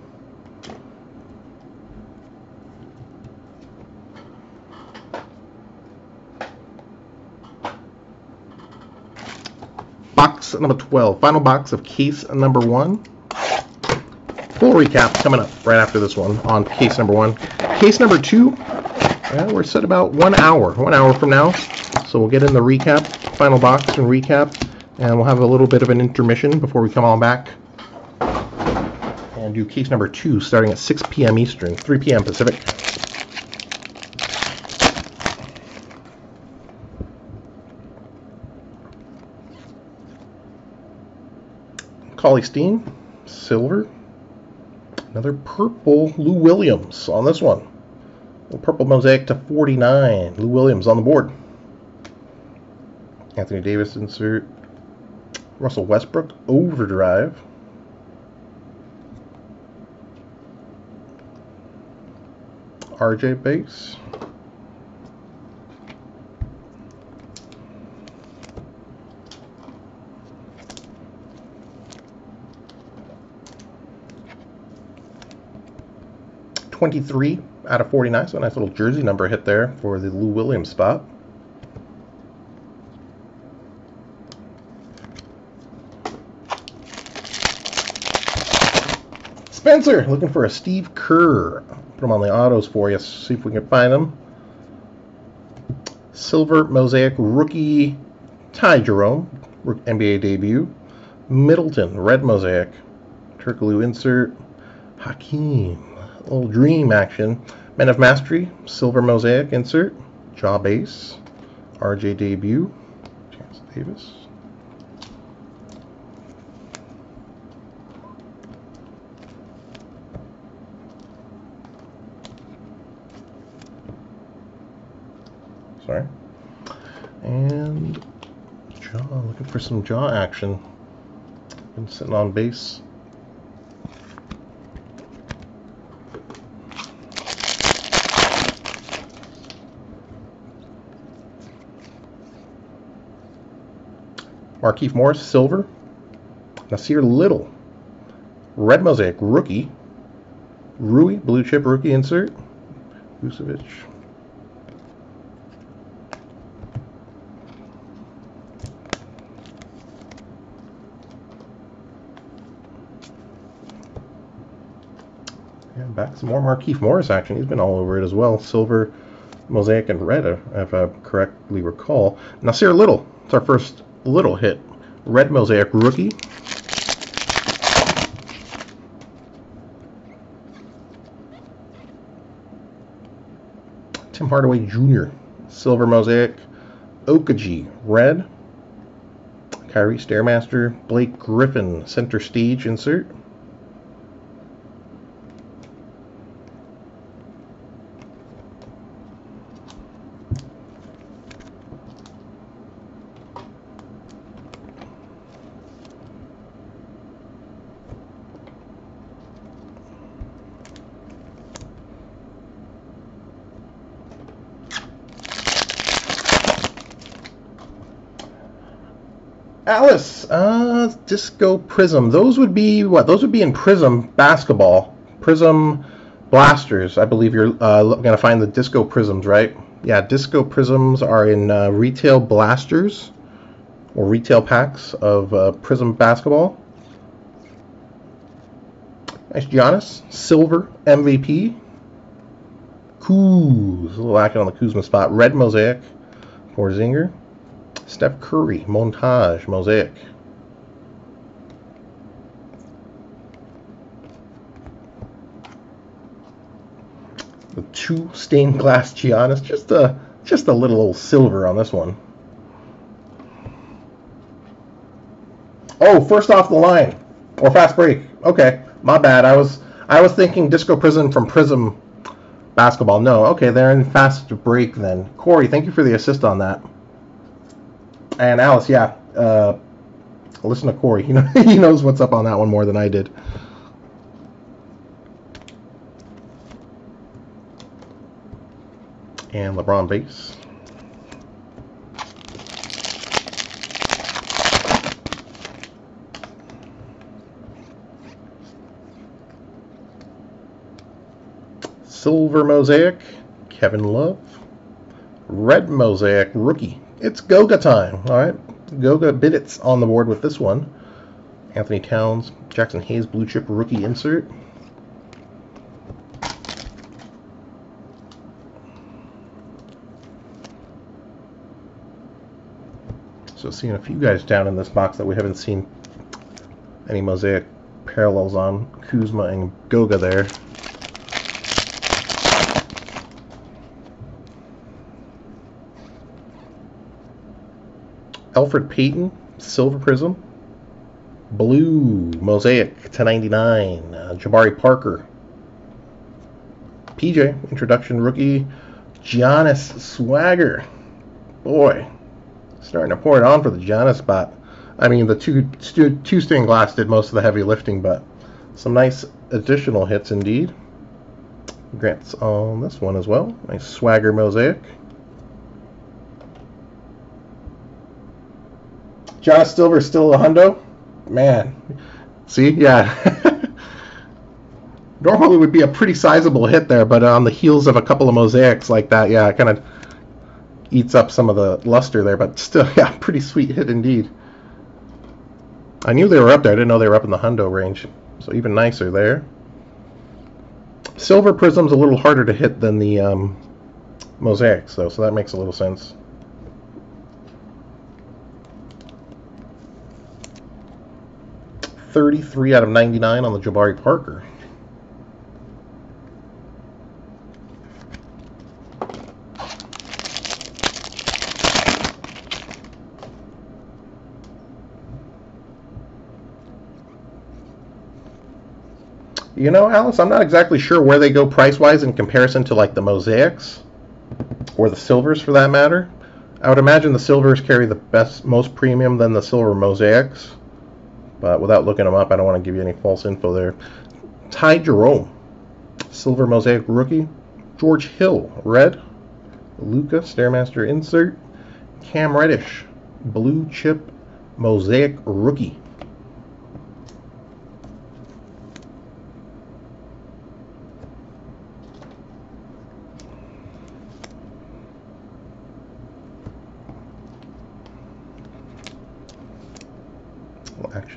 Box number 12. Final box of case number 1. Full recap coming up right after this one on case number 1. Case number 2, well, we're set about one hour. One hour from now. So we'll get in the recap, final box and recap, and we'll have a little bit of an intermission before we come on back and do case number two starting at 6 p.m. Eastern, 3 p.m. Pacific. Cauley Stein, silver. Another purple Lou Williams on this one. purple mosaic to 49. Lou Williams on the board. Anthony Davis insert. Russell Westbrook overdrive. RJ base. Twenty-three out of forty-nine, so a nice little jersey number hit there for the Lou Williams spot. Spencer, looking for a Steve Kerr. Put them on the autos for you. See if we can find them. Silver Mosaic Rookie Ty Jerome, NBA debut. Middleton Red Mosaic. Turkoglu insert. Hakeem. Little dream action. Men of Mastery Silver Mosaic insert. Ja base. RJ debut. Chance Davis. Sorry. And Ja, looking for some Ja action. Been sitting on base. Markieff Morris, silver. Nassir Little, red mosaic rookie. Rui, blue chip rookie insert. Vucevic. And back some more Markieff Morris action. He's been all over it as well. Silver, mosaic, and red, uh, if I correctly recall. Nassir Little. It's our first little hit. Red mosaic rookie. Tim Hardaway Jr. Silver mosaic. Okogie red. Kyrie Stairmaster. Blake Griffin center stage insert. Alice, uh, Disco Prism. Those would be what? Those would be in Prism basketball. Prism blasters. I believe you're uh, going to find the Disco Prisms, right? Yeah, Disco Prisms are in uh, retail blasters or retail packs of uh, Prism basketball. Nice Giannis, silver MVP. Kuz, lacking on the Kuzma spot. Red mosaic for Zinger. Steph Curry, Montage, Mosaic. The two stained glass Giannis, just a just a little old silver on this one. Oh, first off the line or fast break. Okay, my bad. I was I was thinking Disco Prism from Prism basketball. No, okay, they're in fast break then. Corey, thank you for the assist on that. And Alice, yeah, uh, listen to Corey. He [LAUGHS] knows what's up on that one more than I did. And LeBron base. Silver Mosaic, Kevin Love. Red Mosaic, rookie, it's Goga time. All right, Goga Bitadze on the board with this one. Anthony Towns, Jaxson Hayes, blue chip rookie insert. So seeing a few guys down in this box that we haven't seen any mosaic parallels on. Kuzma and Goga there. Elfrid Payton, Silver Prism. Blue Mosaic to 99. Uh, Jabari Parker. PJ introduction rookie. Giannis Swagger. Boy, starting to pour it on for the Giannis spot. I mean, the two two stained glass did most of the heavy lifting, but some nice additional hits indeed. Grants on this one as well. Nice Swagger Mosaic. Josh Silver still a hundo? Man. See? Yeah. [LAUGHS] Normally would be a pretty sizable hit there, but on the heels of a couple of mosaics like that, yeah, kind of eats up some of the luster there, but still, [LAUGHS] yeah, pretty sweet hit indeed. I knew they were up there. I didn't know they were up in the hundo range. So even nicer there. Silver Prism's a little harder to hit than the um, mosaics, though, so that makes a little sense. Thirty-three out of ninety-nine on the Jabari Parker. You know, Alice, I'm not exactly sure where they go price-wise in comparison to like the mosaics or the silvers for that matter. I would imagine the silvers carry the best, most premium than the silver mosaics. But without looking them up, I don't want to give you any false info there. Ty Jerome, silver mosaic rookie. George Hill, red. Luka, Stairmaster insert. Cam Reddish, blue chip mosaic rookie.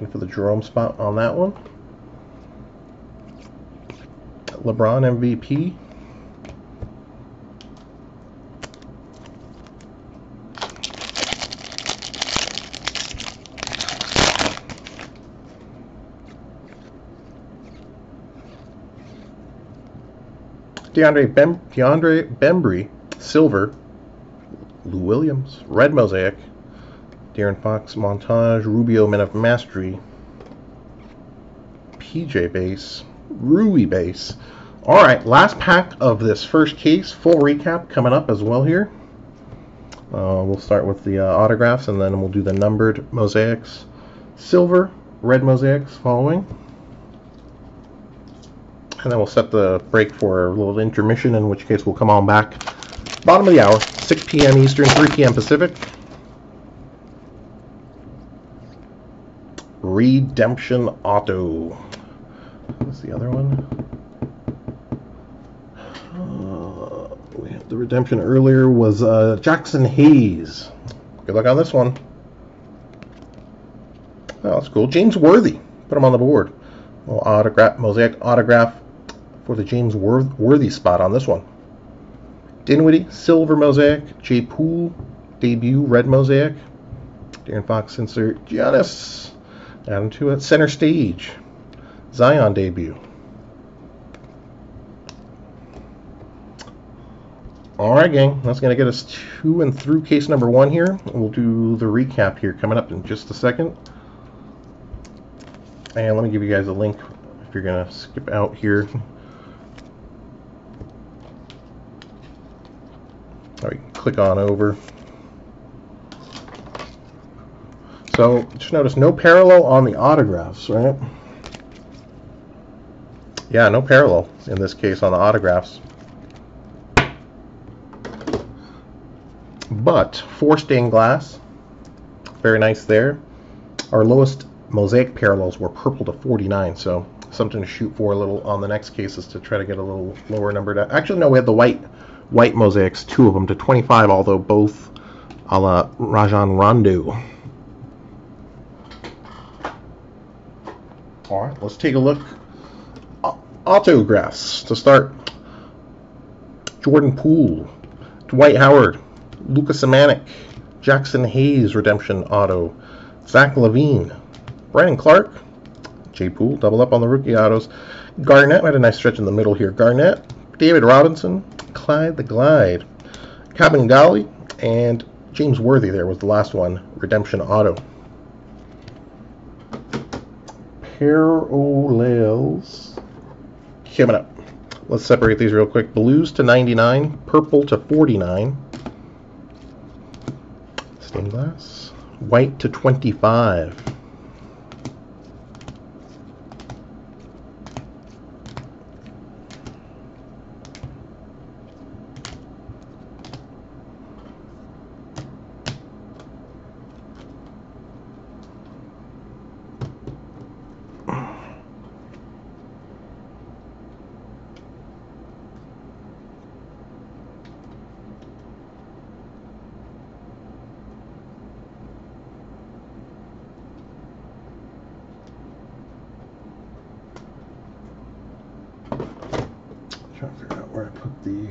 Action for the Jerome spot on that one. LeBron MVP. DeAndre, Bem DeAndre Bembry, silver. Lou Williams, red mosaic. De'Aaron Fox, Montage, Rubio, Men of Mastery, PJ base, Rui base. All right, last pack of this first case. Full recap coming up as well here. Uh, we'll start with the uh, autographs and then we'll do the numbered mosaics. Silver, red mosaics following. And then we'll set the break for a little intermission, in which case we'll come on back. Bottom of the hour, 6 p.m. Eastern, 3 p.m. Pacific. Redemption Auto. What's the other one? Uh, we had the redemption earlier was uh, Jaxson Hayes. Good luck on this one. Oh, that's cool. James Worthy. Put him on the board. Little autograph, mosaic autograph for the James Worthy spot on this one. Dinwiddie, silver mosaic. J Poole, debut, red mosaic. De'Aaron Fox insert. Giannis Him to it. Center stage. Zion debut. Alright, gang. That's going to get us to and through case number one here. We'll do the recap here coming up in just a second. And let me give you guys a link if you're going to skip out here. All right, click on over. So just notice no parallel on the autographs, right? Yeah, no parallel in this case on the autographs. But four stained glass, very nice there. Our lowest mosaic parallels were purple to 49, so something to shoot for a little on the next cases to try to get a little lower number. To, actually, no, we had the white white mosaics, two of them to 25, although both a la Rajon Rondo. All right, let's take a look. Autographs to start. Jordan Poole, Dwight Howard, Lucas Samanic, Jaxson Hayes redemption auto, Zach LaVine, Brandon Clarke, J Poole, double up on the rookie autos. Garnett, had a nice stretch in the middle here. Garnett, David Robinson, Clyde the Glide, Kabengele, and James Worthy there was the last one, redemption auto. Parallels coming up. Let's separate these real quick. Blues to 99, purple to 49. Stained glass. White to 25. Trying to figure out where I put the.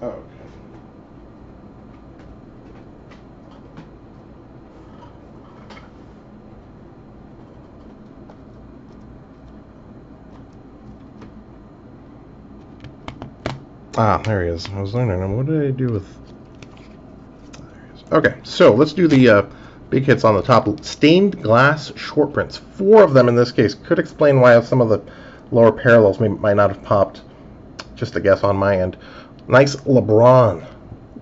Okay. Ah, there he is. I was wondering, what did I do with Okay, so let's do the uh, big hits on the top. Stained glass short prints. Four of them in this case. Could explain why some of the lower parallels may, might not have popped. Just a guess on my end. Nice LeBron.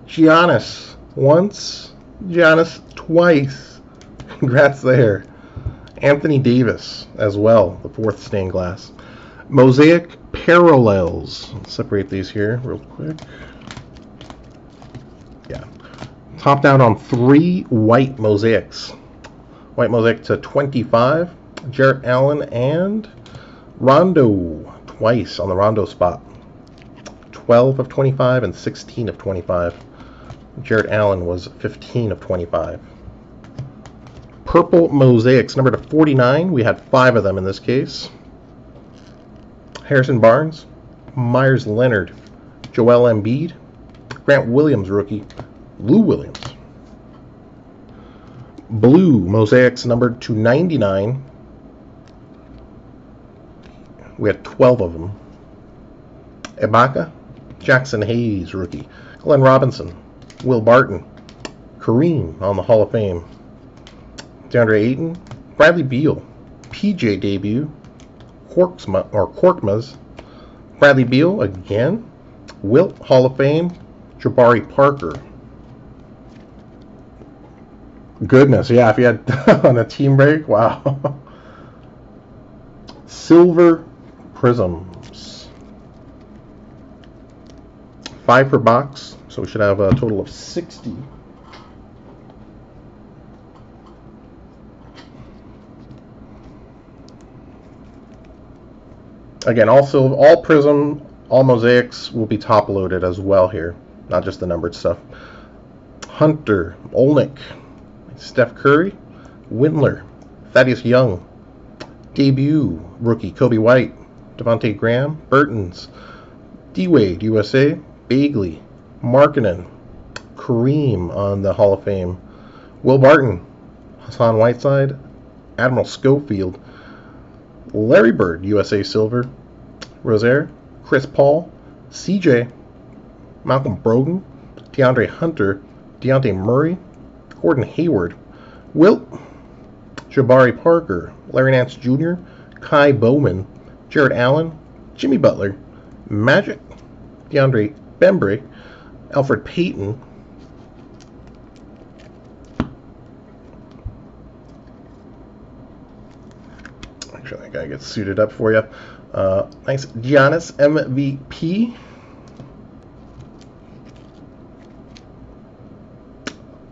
Giannis once. Giannis twice. [LAUGHS] Congrats there. Anthony Davis as well, the fourth stained glass. Mosaic parallels. Separate these here real quick. Yeah, top down on three white mosaics. White mosaic to 25, Jarrett Allen and Rondo twice on the Rondo spot. 12 of 25 and 16 of 25. Jarrett Allen was 15 of 25. Purple mosaics, number to 49. We had five of them in this case. Harrison Barnes, Meyers Leonard, Joel Embiid, Grant Williams rookie, Lou Williams. Blue mosaics numbered to 99. We had 12 of them. Ibaka, Jaxson Hayes rookie, Glenn Robinson, Will Barton, Kareem on the Hall of Fame, DeAndre Ayton, Bradley Beal, PJ debut, Corksma or Korkmaz, Bradley Beal again, Wilt Hall of Fame, Jabari Parker. Goodness, yeah, if you had [LAUGHS] on a team break, wow. [LAUGHS] Silver prisms. Five per box, so we should have a total of 60. Again, also all prism, all mosaics will be top loaded as well here, not just the numbered stuff. Hunter, Olynyk, Steph Curry, Windler, Thaddeus Young, debut rookie Coby White, Devonte Graham, Bertans, D Wade USA, Bagley, Markkanen, Kareem on the Hall of Fame, Will Barton, Hassan Whiteside, Admiral Schofield, Larry Bird USA Silver, Rozier, Chris Paul, CJ, Malcolm Brogdon, DeAndre Hunter, Dejounte Murray, Gordon Hayward, Wilt, Jabari Parker, Larry Nance Jr., Ky Bowman, Jarrett Allen, Jimmy Butler, Magic, DeAndre Bembry, Elfrid Payton, Actually, I gotta get suited up for you. Uh, nice Giannis MVP.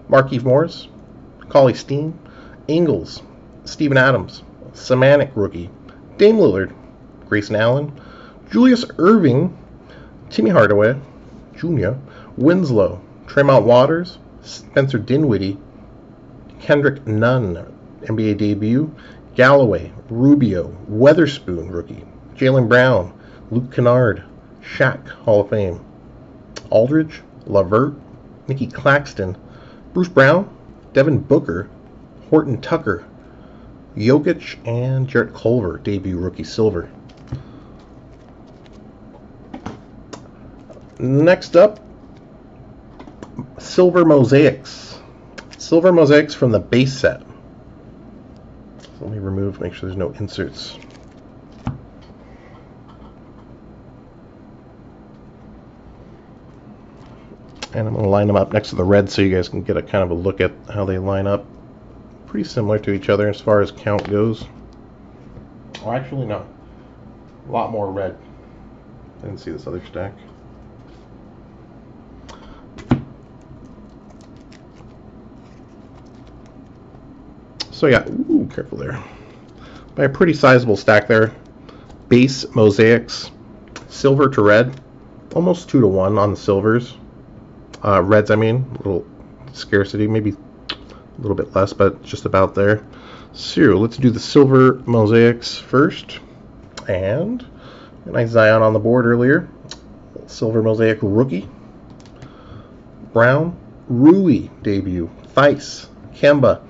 Markieff Morris, Cauley-Stein, Ingles, Steven Adams, Samanic rookie, Dame Lillard, Grayson Allen, Julius Erving, Timmy Hardaway Jr., Winslow, Tremont Waters, Spencer Dinwiddie, Kendrick Nunn, NBA debut, Galloway, Rubio, Weatherspoon rookie, Jaylen Brown, Luke Kennard, Shaq Hall of Fame, Aldridge, LeVert, Nicky Claxton, Bruce Brown, Devin Booker, Horton Tucker, Jokic, and Jarrett Culver, debut rookie silver. Next up, Silver Mosaics. Silver Mosaics from the base set. Let me remove, make sure there's no inserts. And I'm going to line them up next to the red so you guys can get a kind of a look at how they line up. Pretty similar to each other as far as count goes. Oh, actually, no. A lot more red. I didn't see this other stack. So yeah, ooh, careful there. By a pretty sizable stack there. Base mosaics, silver to red, almost two to one on the silvers. Uh, reds, I mean, a little scarcity, maybe a little bit less, but just about there. So let's do the silver mosaics first. And a nice Zion on the board earlier. Silver mosaic rookie. Brown, Rui debut. Theis, Kemba,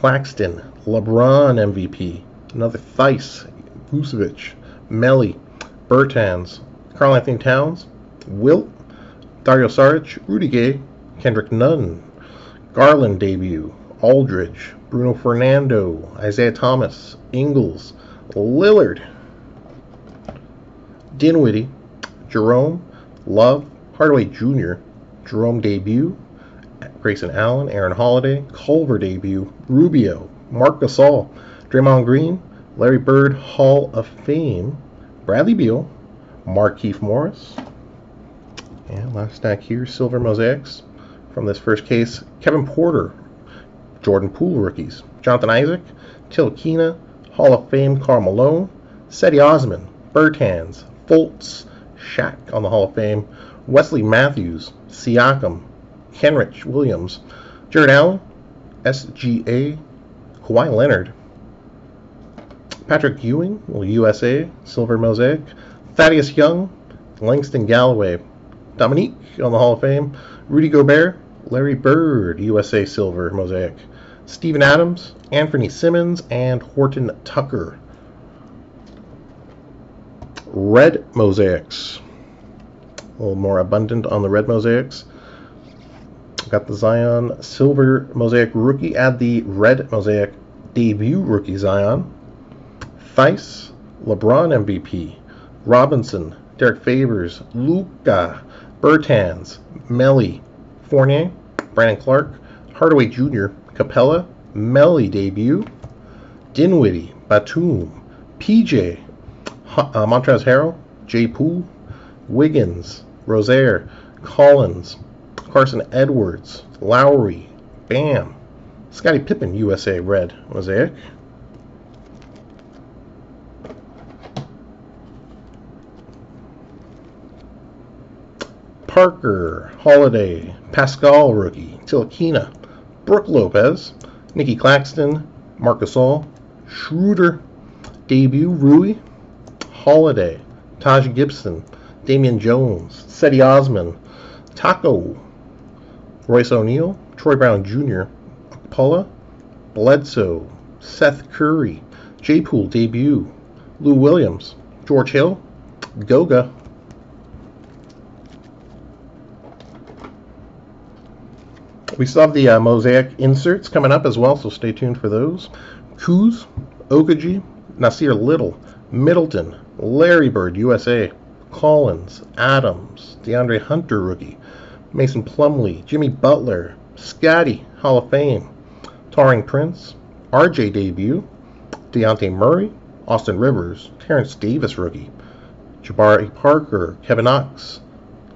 Claxton, LeBron MVP. Another Theis, Vucevic, Melli, Bertans, Karl Anthony Towns, Wilt, Dario Saric, Rudy Gay, Kendrick Nunn, Garland debut, Aldridge, Bruno Fernando, Isaiah Thomas, Ingles, Lillard, Dinwiddie, Jerome, Love, Hardaway Jr., Jerome debut, Grayson Allen, Aaron Holiday, Culver debut, Rubio, Marc Gasol, Draymond Green, Larry Bird Hall of Fame, Bradley Beal, Markieff Morris, and last stack here, Silver Mosaics. From this first case, Kevin Porter, Jordan Poole rookies, Jonathan Isaac, Tilkina, Hall of Fame Karl Malone, Cedi Osman, Bertans, Fultz, Shaq on the Hall of Fame, Wesley Matthews, Siakam, Kenrich Williams, Jarrett Allen, SGA, Kawhi Leonard, Patrick Ewing, USA, Silver Mosaic, Thaddeus Young, Langston Galloway, Dominique on the Hall of Fame, Rudy Gobert, Larry Bird, USA Silver Mosaic, Steven Adams, Anthony Simmons, and Horton Tucker. Red Mosaics. A little more abundant on the red mosaics. Got the Zion Silver Mosaic Rookie. Add the Red Mosaic Debut Rookie Zion. Theis, LeBron MVP. Robinson, Derrick Favors, Luka, Bertans, Melli, Fournier, Brandon Clarke, Hardaway Jr., Capela, Melli debut, Dinwiddie, Batum, PJ, uh, Montrezl Harrell, J Poole, Wiggins, Rozier, Collins, Carson Edwards, Lowry, Bam, Scottie Pippen, USA Red Mosaic. Parker, Holiday, Pascal rookie, Tilkina, Brook Lopez, Nikki Claxton, Marcus All, Schroeder, debut Rui, Holiday, Taj Gibson, Damian Jones, Cedi Osman, Tacko, Royce O'Neal, Troy Brown Jr., Paula, Bledsoe, Seth Curry, J Poole debut, Lou Williams, George Hill, Goga, We still have the uh, mosaic inserts coming up as well, so stay tuned for those. Kuz, Okogie, Nassir Little, Middleton, Larry Bird, USA, Collins, Adams, DeAndre Hunter, rookie, Mason Plumlee, Jimmy Butler, Scotty, Hall of Fame, Taurean Prince, RJ debut, Dejounte Murray, Austin Rivers, Terrence Davis, rookie, Jabari Parker, Kevin Knox,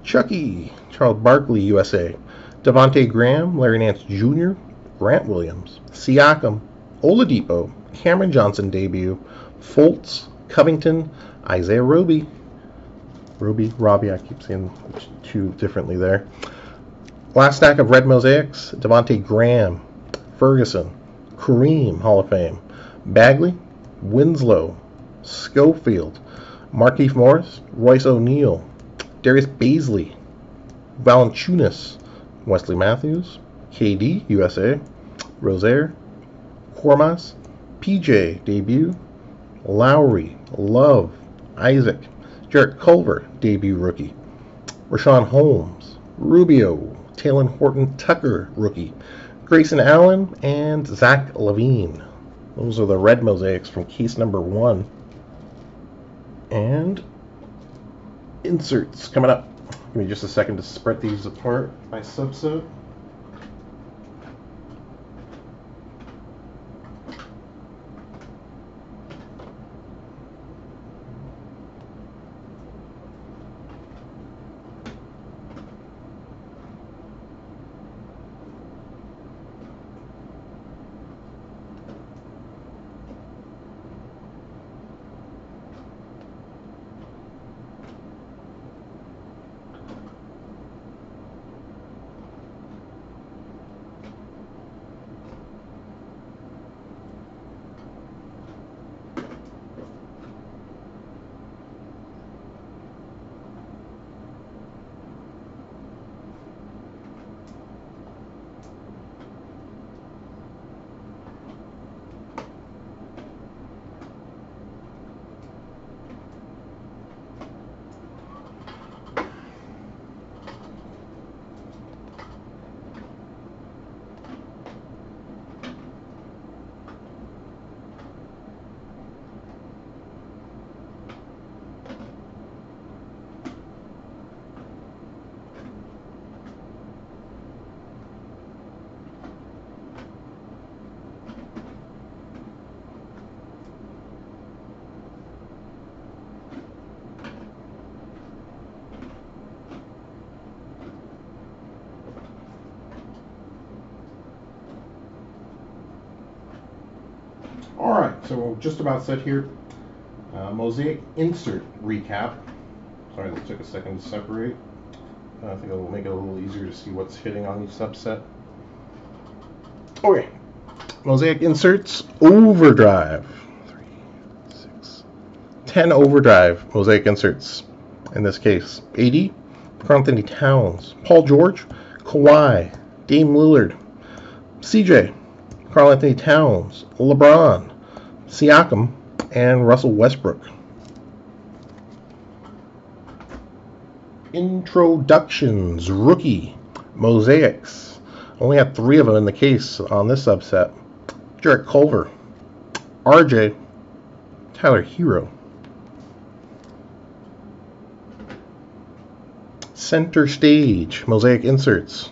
Chucky, Charles Barkley, USA, Devonte Graham, Larry Nance Jr., Grant Williams, Siakam, Oladipo, Cameron Johnson debut, Fultz, Covington, Isaiah Roby, Roby, Robbie, I keep saying two differently there. Last stack of red mosaics, Devonte Graham, Ferguson, Kareem, Hall of Fame, Bagley, Winslow, Schofield, Markieff Morris, Royce O'Neal, Darius Bazley, Valanciunas, Wesley Matthews, KD, USA, Rozier, Kormas, PJ, debut, Lowry, Love, Isaac, Jarrett Culver, debut rookie, Richaun Holmes, Rubio, Talen Horton Tucker, rookie, Grayson Allen, and Zach LaVine. Those are the red mosaics from case number one. And inserts coming up. Give me just a second to spread these apart by subset. All right, so we're just about set here. Uh, mosaic insert recap. Sorry, that took a second to separate. I think it'll make it a little easier to see what's hitting on each subset. Okay, mosaic inserts overdrive. Three, six, ten overdrive mosaic inserts. In this case, 80. Anthony Towns, Paul George, Kawhi, Dame Lillard, CJ, Karl Anthony Towns, LeBron, Siakam, and Russell Westbrook. Introductions, rookie, mosaics. Only had three of them in the case on this subset. Jarrett Culver, RJ, Tyler Herro. Center stage, mosaic inserts.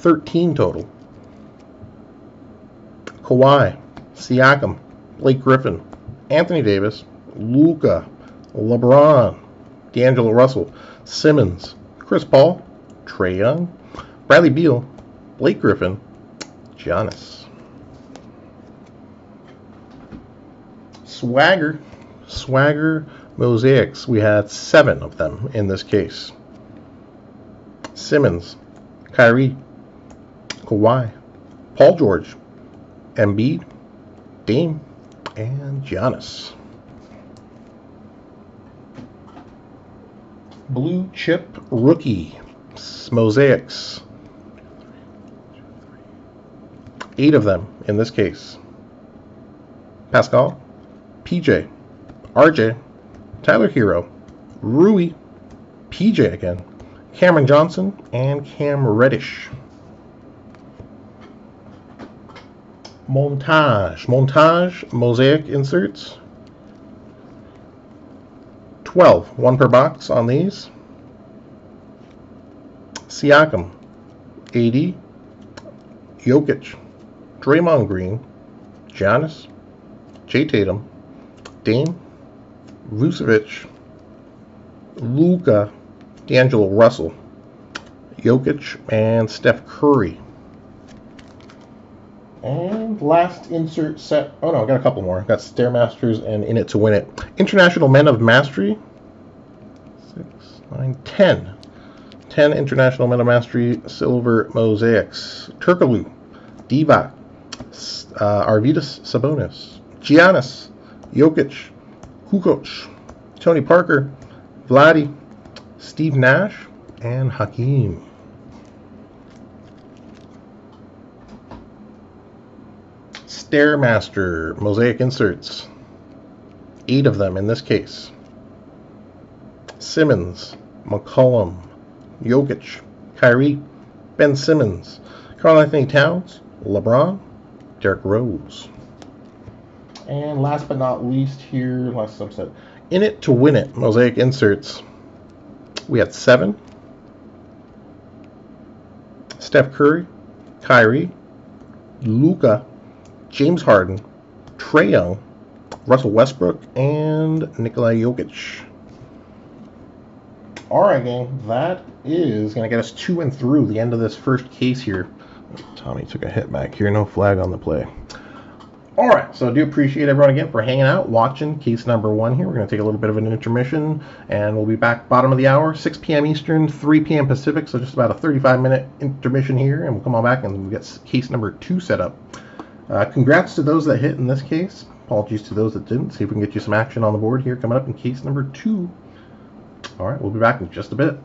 13 total. Kawhi, Siakam, Blake Griffin, Anthony Davis, Luka, LeBron, D'Angelo Russell, Simmons, Chris Paul, Trae Young, Bradley Beal, Blake Griffin, Giannis. Swagger, Swagger mosaics. We had seven of them in this case. Simmons, Kyrie, Kawhi, Paul George, Embiid, Dame, and Giannis. Blue chip rookie mosaics. Eight of them in this case. Pascal, PJ, RJ, Tyler Herro, Rui, PJ again, Cameron Johnson, and Cam Reddish. Montage. Montage mosaic inserts. 12, one per box on these. Siakam, 80. Jokic, Draymond Green, Giannis, Jay Tatum, Dame, Vucevic, Luka, D'Angelo Russell, Jokic, and Steph Curry. And last insert set. Oh no, I got a couple more. I've got Stairmasters and In It to Win It. International Men of Mastery. Six, nine, ten. Ten International Men of Mastery Silver Mosaics. Turkoglu, Divac, uh, Arvydas Sabonis, Giannis, Jokic, Kukoc, Tony Parker, Vladdy, Steve Nash, and Hakeem. Stairmaster mosaic inserts. Eight of them in this case. Simmons, McCollum, Jokic, Kyrie, Ben Simmons, Karl-Anthony Towns, LeBron, Derrick Rose. And last but not least here, last subset. In it to win it, mosaic inserts. We had seven. Steph Curry, Kyrie, Luka, James Harden, Trae Young, Russell Westbrook, and Nikola Jokic. All right, gang, that is going to get us to and through the end of this first case here. Tommy took a hit back here, no flag on the play. All right, so I do appreciate everyone again for hanging out, watching case number one here. We're going to take a little bit of an intermission, and we'll be back bottom of the hour, 6 p.m. Eastern, 3 p.m. Pacific, so just about a 35 minute intermission here, and we'll come on back and we'll get case number two set up. Uh, congrats to those that hit in this case. Apologies to those that didn't. See if we can get you some action on the board here coming up in case number two. All right, we'll be back in just a bit.